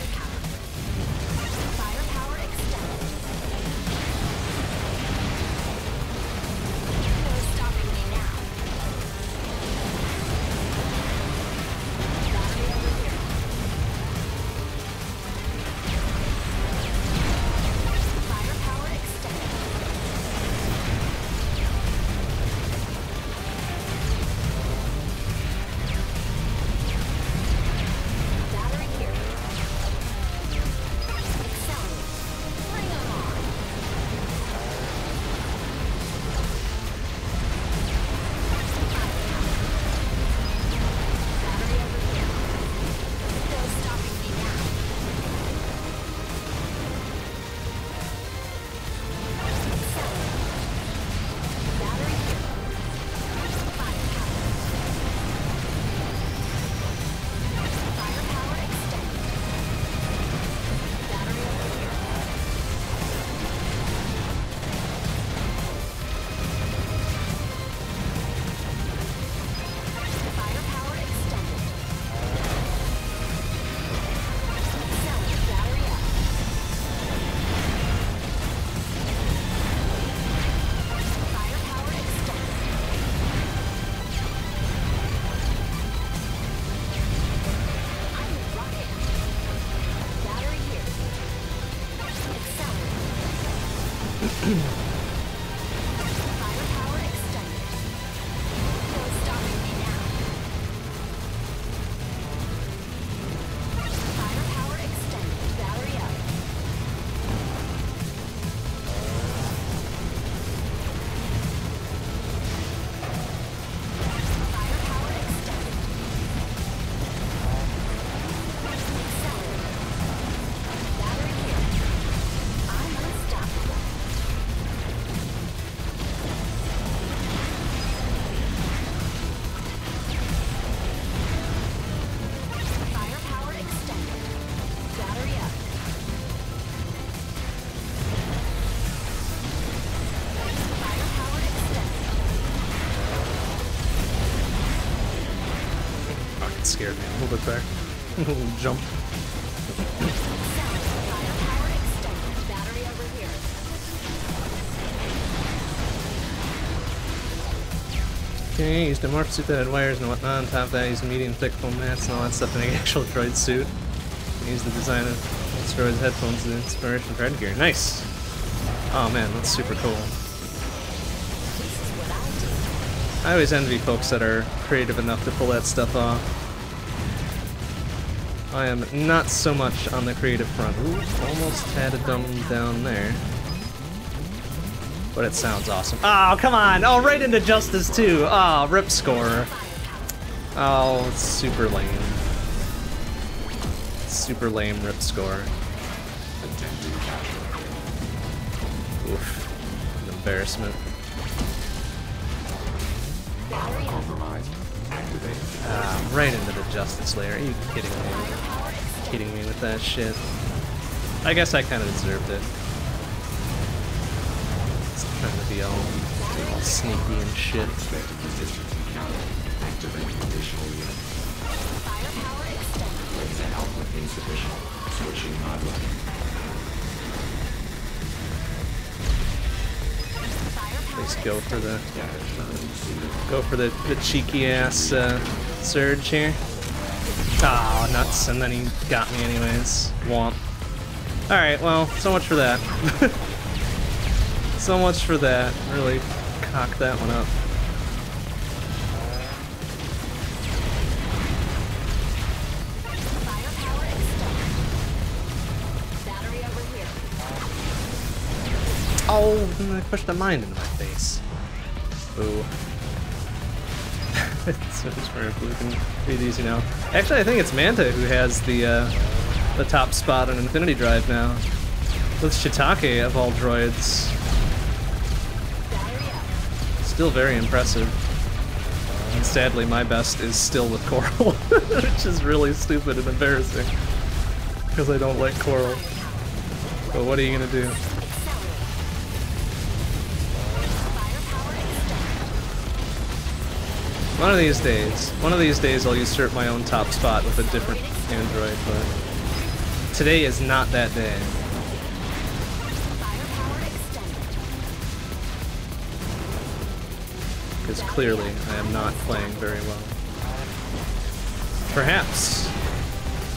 Morph suit that had wires and whatnot. On top of that, used medium thick foam mats and all that stuff in an actual droid suit. He's the design of this droid's headphones as inspiration for headgear. Nice! Oh man, that's super cool. I always envy folks that are creative enough to pull that stuff off. I am not so much on the creative front. Ooh, almost had a dumb down there. But it sounds awesome. Oh, come on! Oh, right into Justice too! Oh, rip score. Oh, super lame. Super lame rip score. Oof. An embarrassment. Ah, right into the Justice layer. Are you kidding me? Kidding me with that shit? I guess I kind of deserved it. Trying to be all, all sneaky and shit. Insufficient. Switching. Please go for the suited. go for the, the cheeky ass uh, surge here. Oh, nuts! And then he got me anyways. Womp. All right, well, so much for that. so much for that. Really cocked that one up. Oh, I pushed a mine into my face. So it's for we can breathe easy now. Actually, I think it's Manta who has the uh, the top spot on Infinity Drive now. With Shiitake of all droids. Still very impressive. Uh, and sadly, my best is still with Coral, which is really stupid and embarrassing. Because I don't like Coral. But what are you gonna do? One of these days, one of these days I'll usurp my own top spot with a different android, but today is not that day. Because clearly I am not playing very well. Perhaps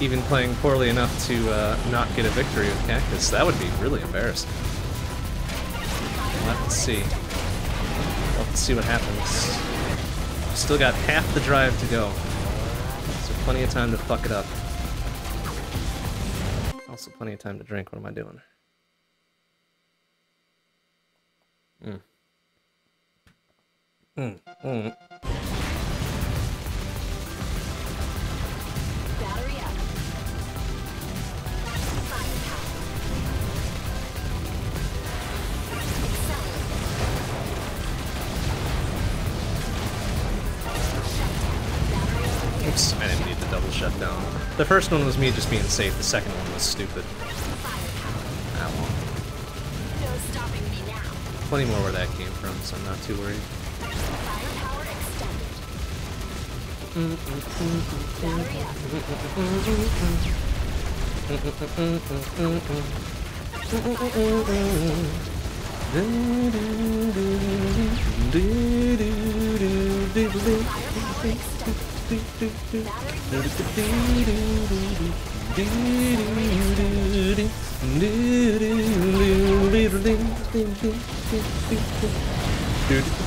even playing poorly enough to uh, not get a victory with Cactus. That would be really embarrassing. To see. To see what happens. Still got half the drive to go. So plenty of time to fuck it up. Also plenty of time to drink. What am I doing? Mm. Mm. Mm. Battery up. Firepower. Accelerate. Shutdown. Battery over here. Oops, I didn't need the double shutdown. The first one was me just being safe, the second one was stupid. Firepower. Well. No stopping me now. Plenty more where that came from, so I'm not too worried. Firepower extended. Battery up. Firepower extended. Yeah.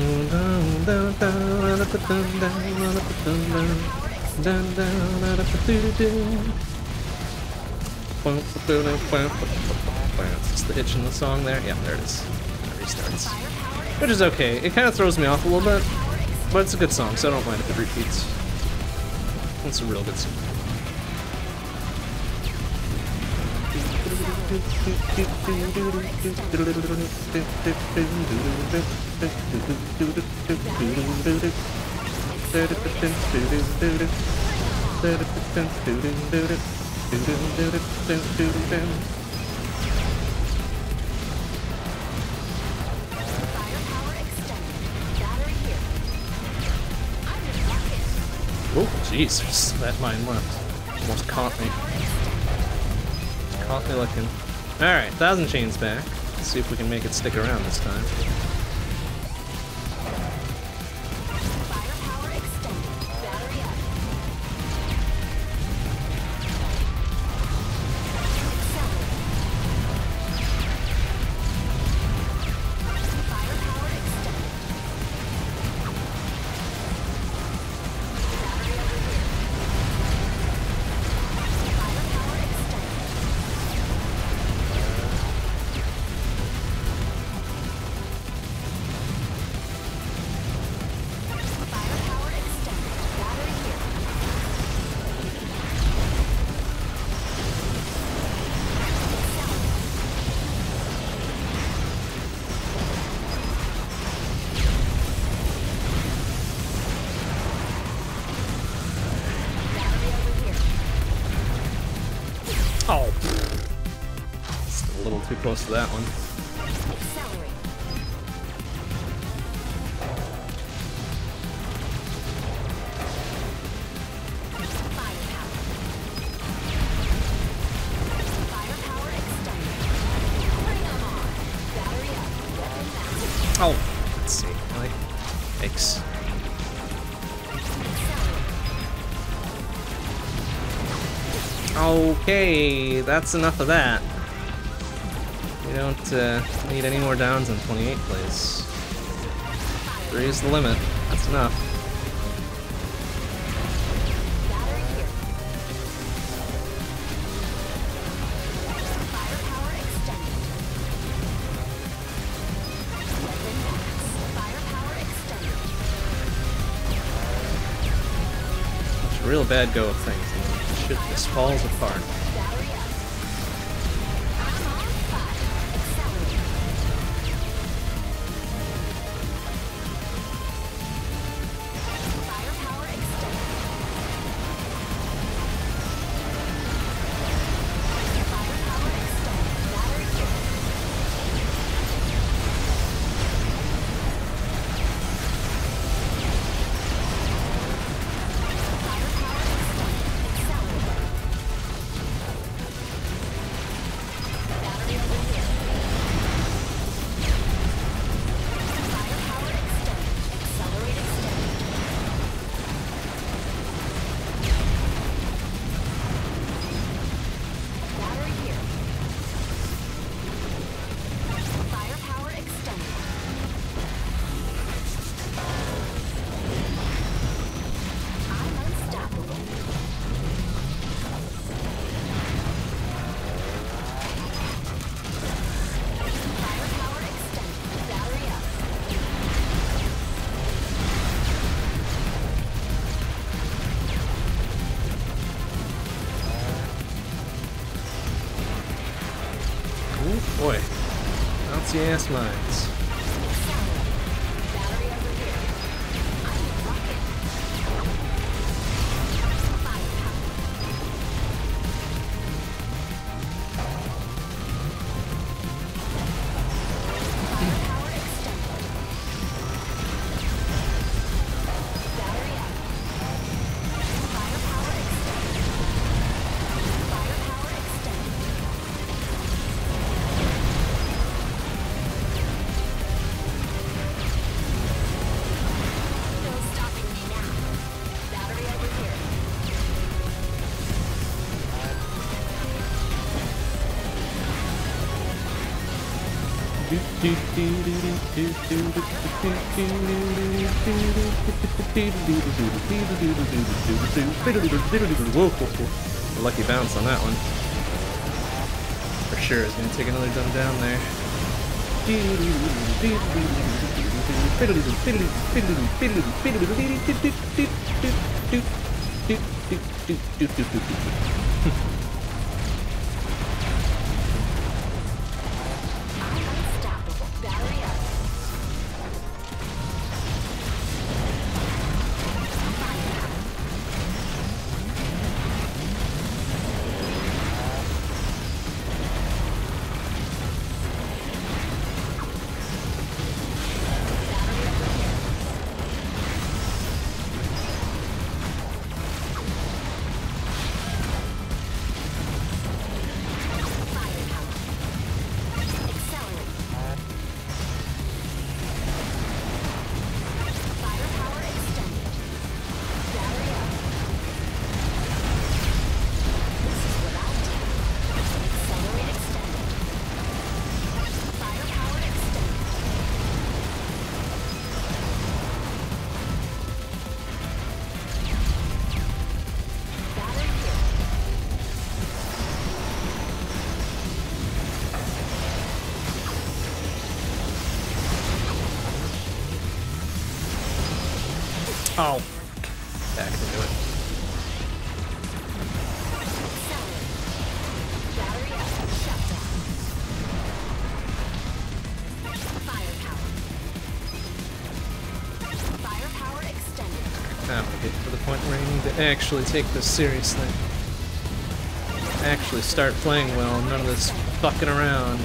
Is the hitch in the song there? Yeah, there it is. It restarts. Which is okay. It kind of throws me off a little bit, but it's a good song, so I don't mind if it repeats. It's a real good song. Oh, jeez, that mine left. Almost caught me. Me looking. Alright, Thousand Chains back. Let's see if we can make it stick around this time. Up. Weapon max. Oh! Let's see. Okay, that's enough of that. Uh, need any more downs in 28 plays. Three is the limit. That's enough. It's a real bad go of things. Shit just falls apart. Yes, line. A lucky bounce on that one. For sure, it's gonna take another dumb down there. actually take this seriously. Actually start playing well, none of this fucking around.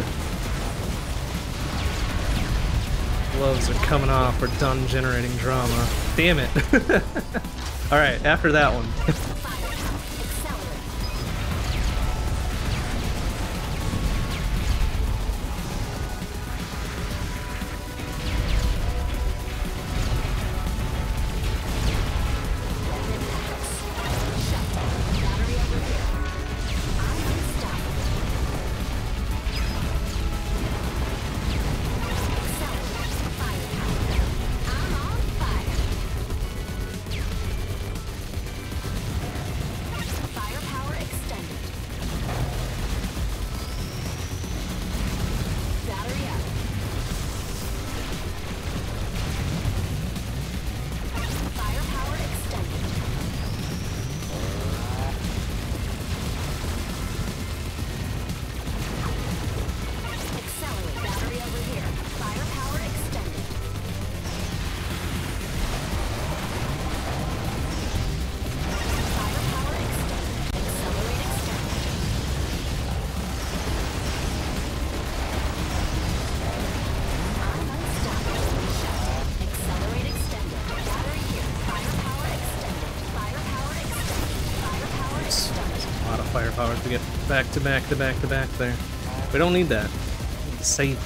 Gloves are coming off, we're done generating drama. Damn it! Alright, after that one. back to back to back to back there. We don't need that. Save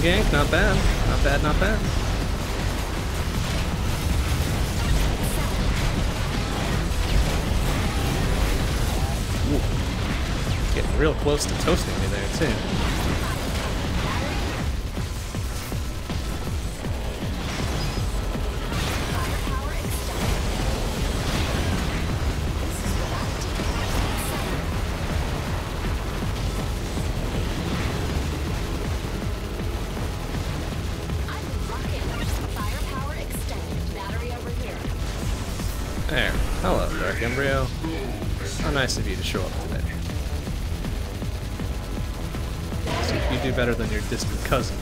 gank. Not bad. Not bad, not bad. Ooh. Getting real close to toasting me there, too. Your distant cousin,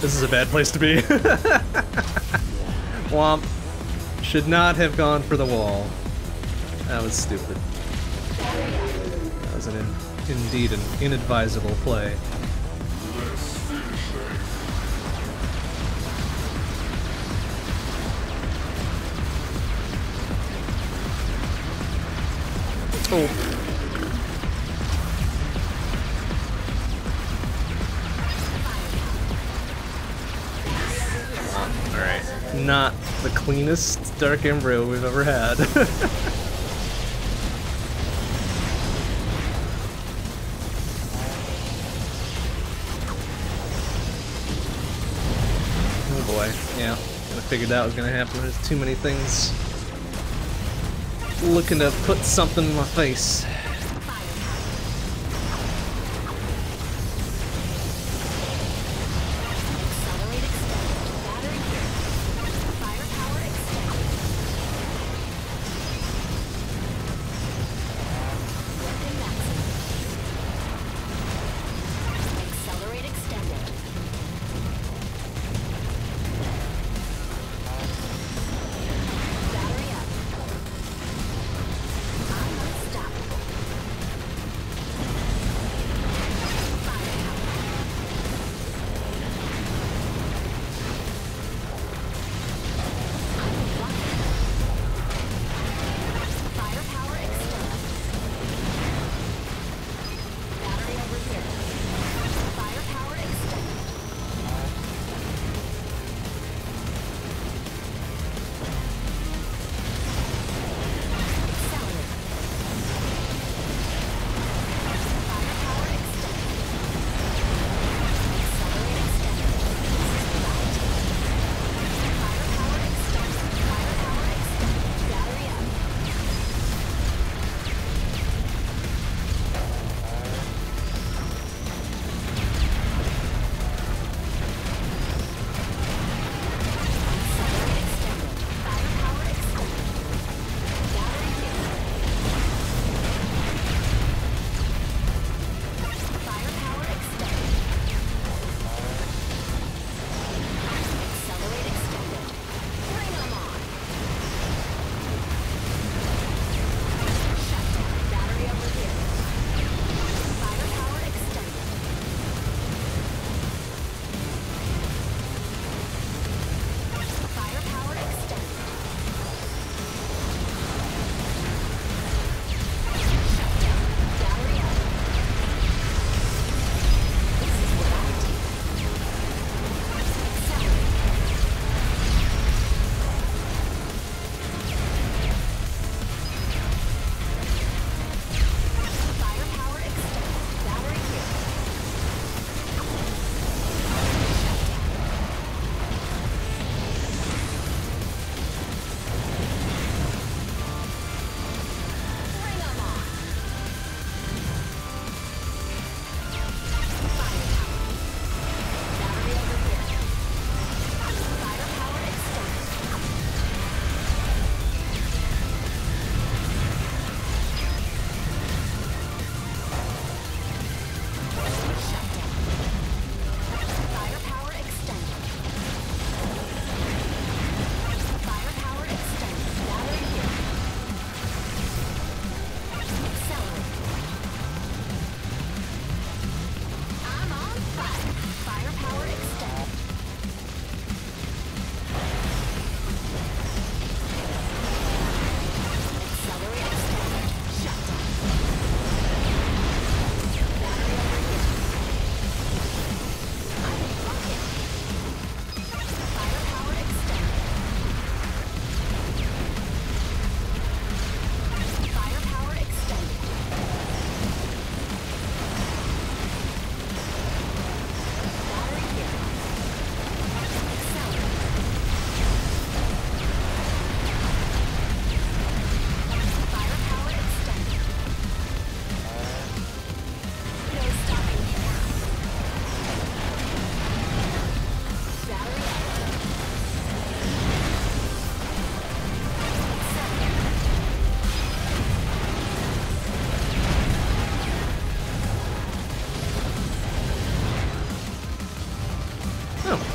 this is a bad place to be. Womp. Should not have gone for the wall. That was stupid. That was an in, indeed an inadvisable play. Oh. Cleanest Dark Embryo we've ever had. oh boy. Yeah. Kinda figured that was gonna happen. There's too many things looking to put something in my face.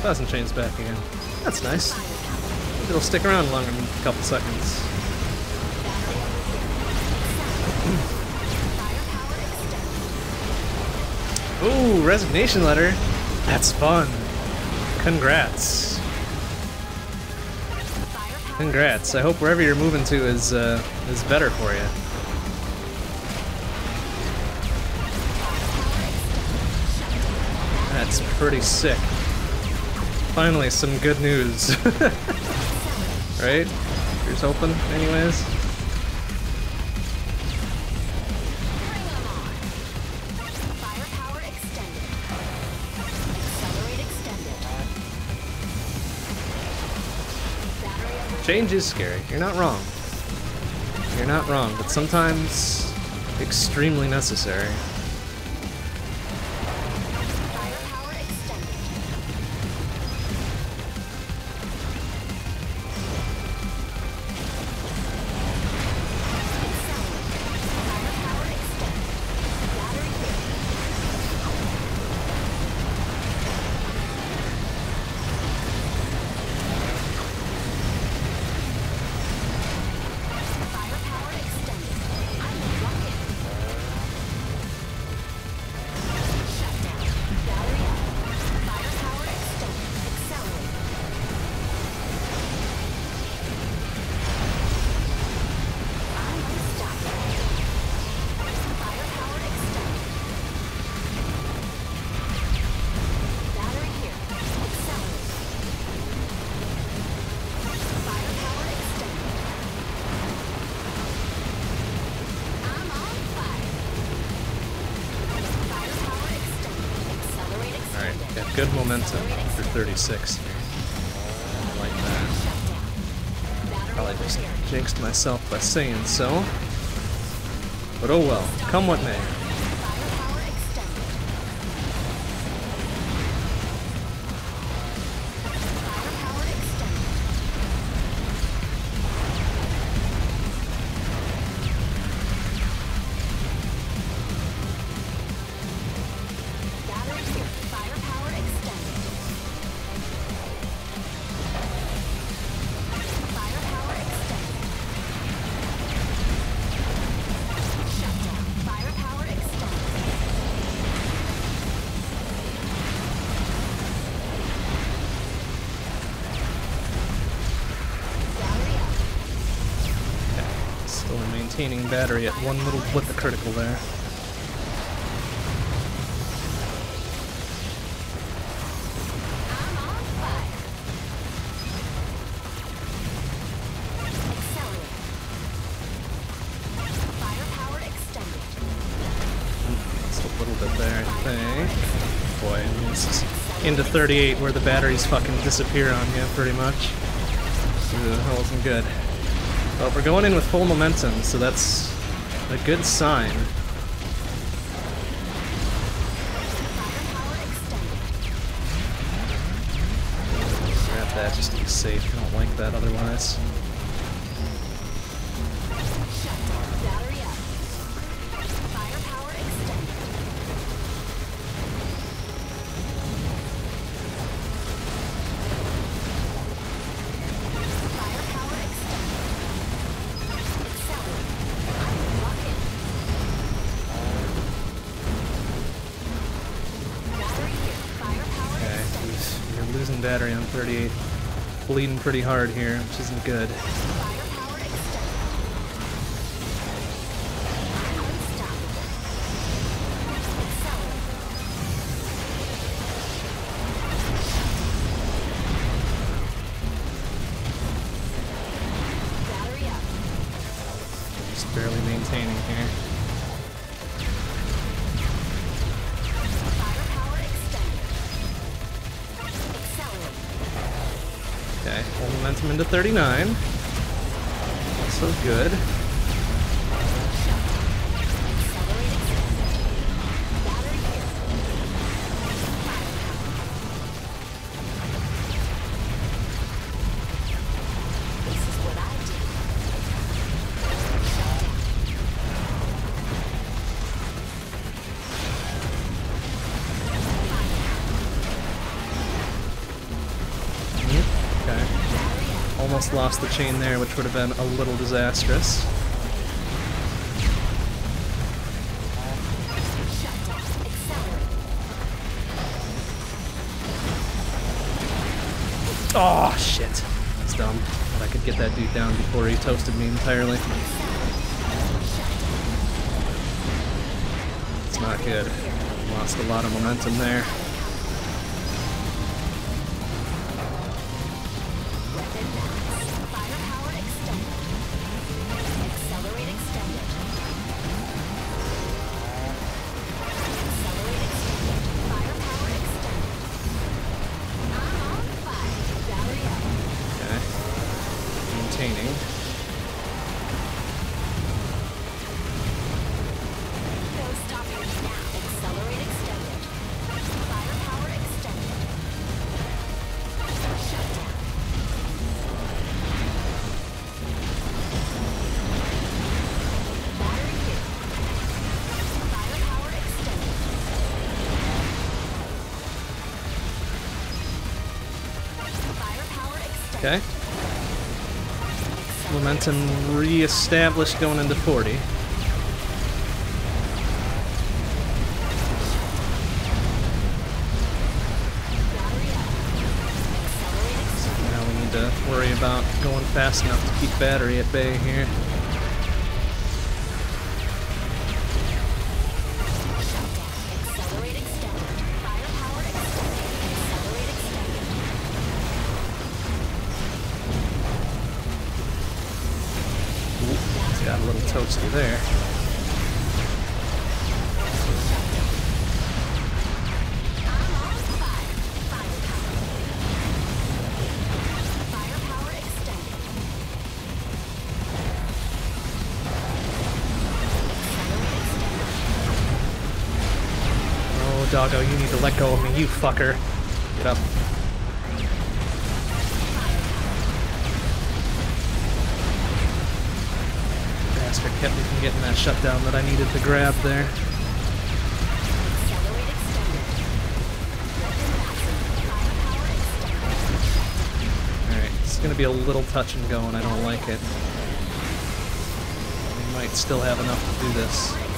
Thousand Chains back again. That's nice. It'll stick around longer than a couple seconds. Ooh, resignation letter. That's fun. Congrats. Congrats. I hope wherever you're moving to is uh, is better for you. That's pretty sick. Finally, some good news. right? Here's hoping, anyways. Change is scary. You're not wrong. You're not wrong, but sometimes extremely necessary. For 36 here. I like that. Probably just jinxed myself by saying so. But oh well, come what may. Maintaining battery at one little blip of critical there. Into 38 where the batteries fucking disappear on you, pretty much. Ooh, that wasn't good. But we're going in with full momentum, so that's a good sign. Grab that just to be safe. I don't like that otherwise. Bleeding pretty hard here, which isn't good. 39. So good. Lost the chain there, which would have been a little disastrous. Oh shit. That's dumb. I could get that dude down before he toasted me entirely. It's not good. Lost a lot of momentum there. Momentum re-established going into 40. Battery up. Accelerate extended. Now we need to worry about going fast enough to keep battery at bay here. Extended. Oh, doggo, you need to let go of me, you fucker. Get up. Shutdown that I needed to grab there. Alright, it's gonna be a little touch and go, and I don't like it. We might still have enough to do this.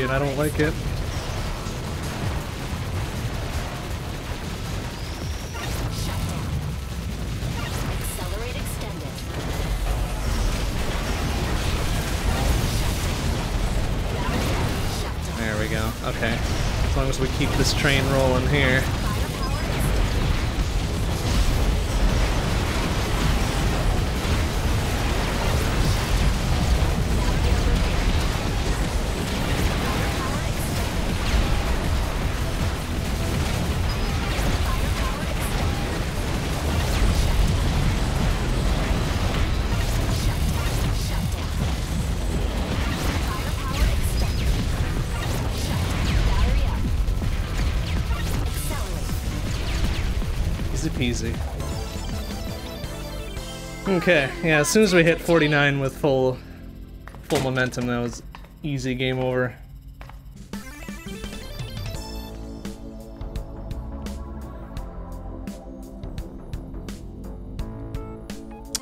And I don't like it. Shut down. Accelerate extended. Shut down. There we go. Okay. As long as we keep this train rolling here. Peasy. Okay, yeah, as soon as we hit 49 with full full momentum, that was easy game over.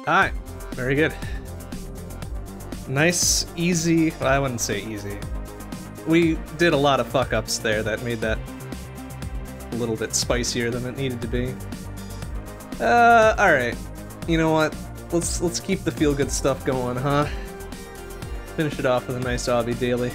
Alright, very good. Nice, easy, well, I wouldn't say easy. We did a lot of fuck ups there that made that a little bit spicier than it needed to be. Uh, alright. You know what? Let's let's keep the feel good stuff going, huh? Finish it off with a nice obby daily.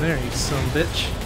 There, you son bitch.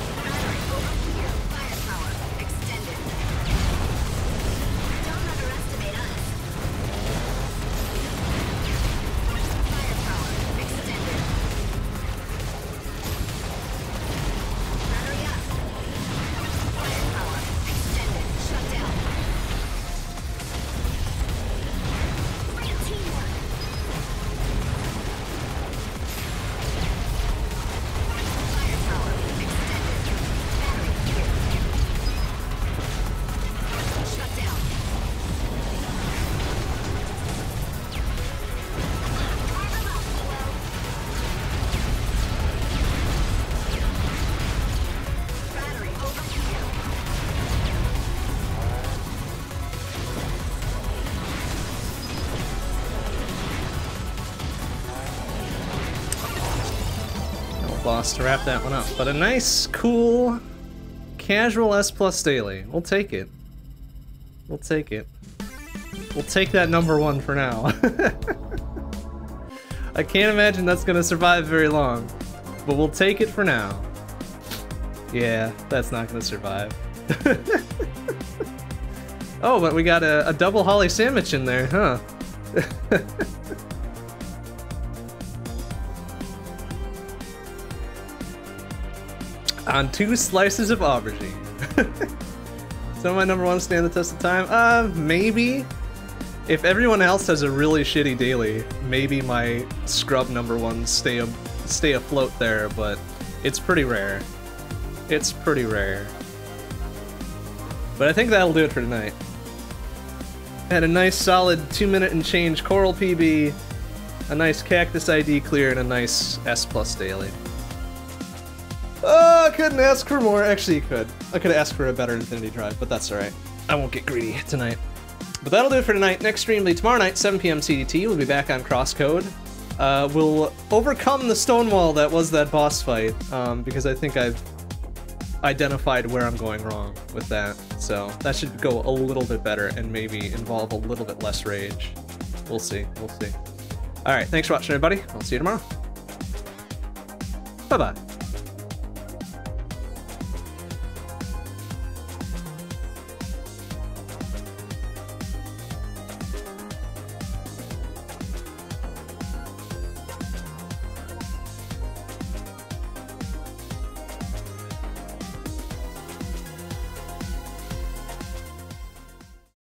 To wrap that one up. But a nice, cool, casual S plus daily. We'll take it. We'll take it. We'll take that number one for now. I can't imagine that's gonna survive very long. But we'll take it for now. Yeah, that's not gonna survive. oh, but we got a, a double holly sandwich in there, huh? on two slices of aubergine. so my number one stand the test of time? Uh, maybe. If everyone else has a really shitty daily, maybe my scrub number one stay a, stay afloat there, but it's pretty rare. It's pretty rare. But I think that'll do it for tonight. Had a nice solid two minute and change Coral PB, a nice Cactus ID clear, and a nice S plus daily. Oh, I couldn't ask for more. Actually, you could. I could ask for a better Infinity Drive, but that's alright. I won't get greedy tonight. But that'll do it for tonight. Next stream will be tomorrow night, 7 p.m. CDT. We'll be back on Crosscode. Uh, we'll overcome the stone wall that was that boss fight, um, because I think I've identified where I'm going wrong with that. So that should go a little bit better and maybe involve a little bit less rage. We'll see. We'll see. Alright, thanks for watching, everybody. I'll see you tomorrow. Bye-bye.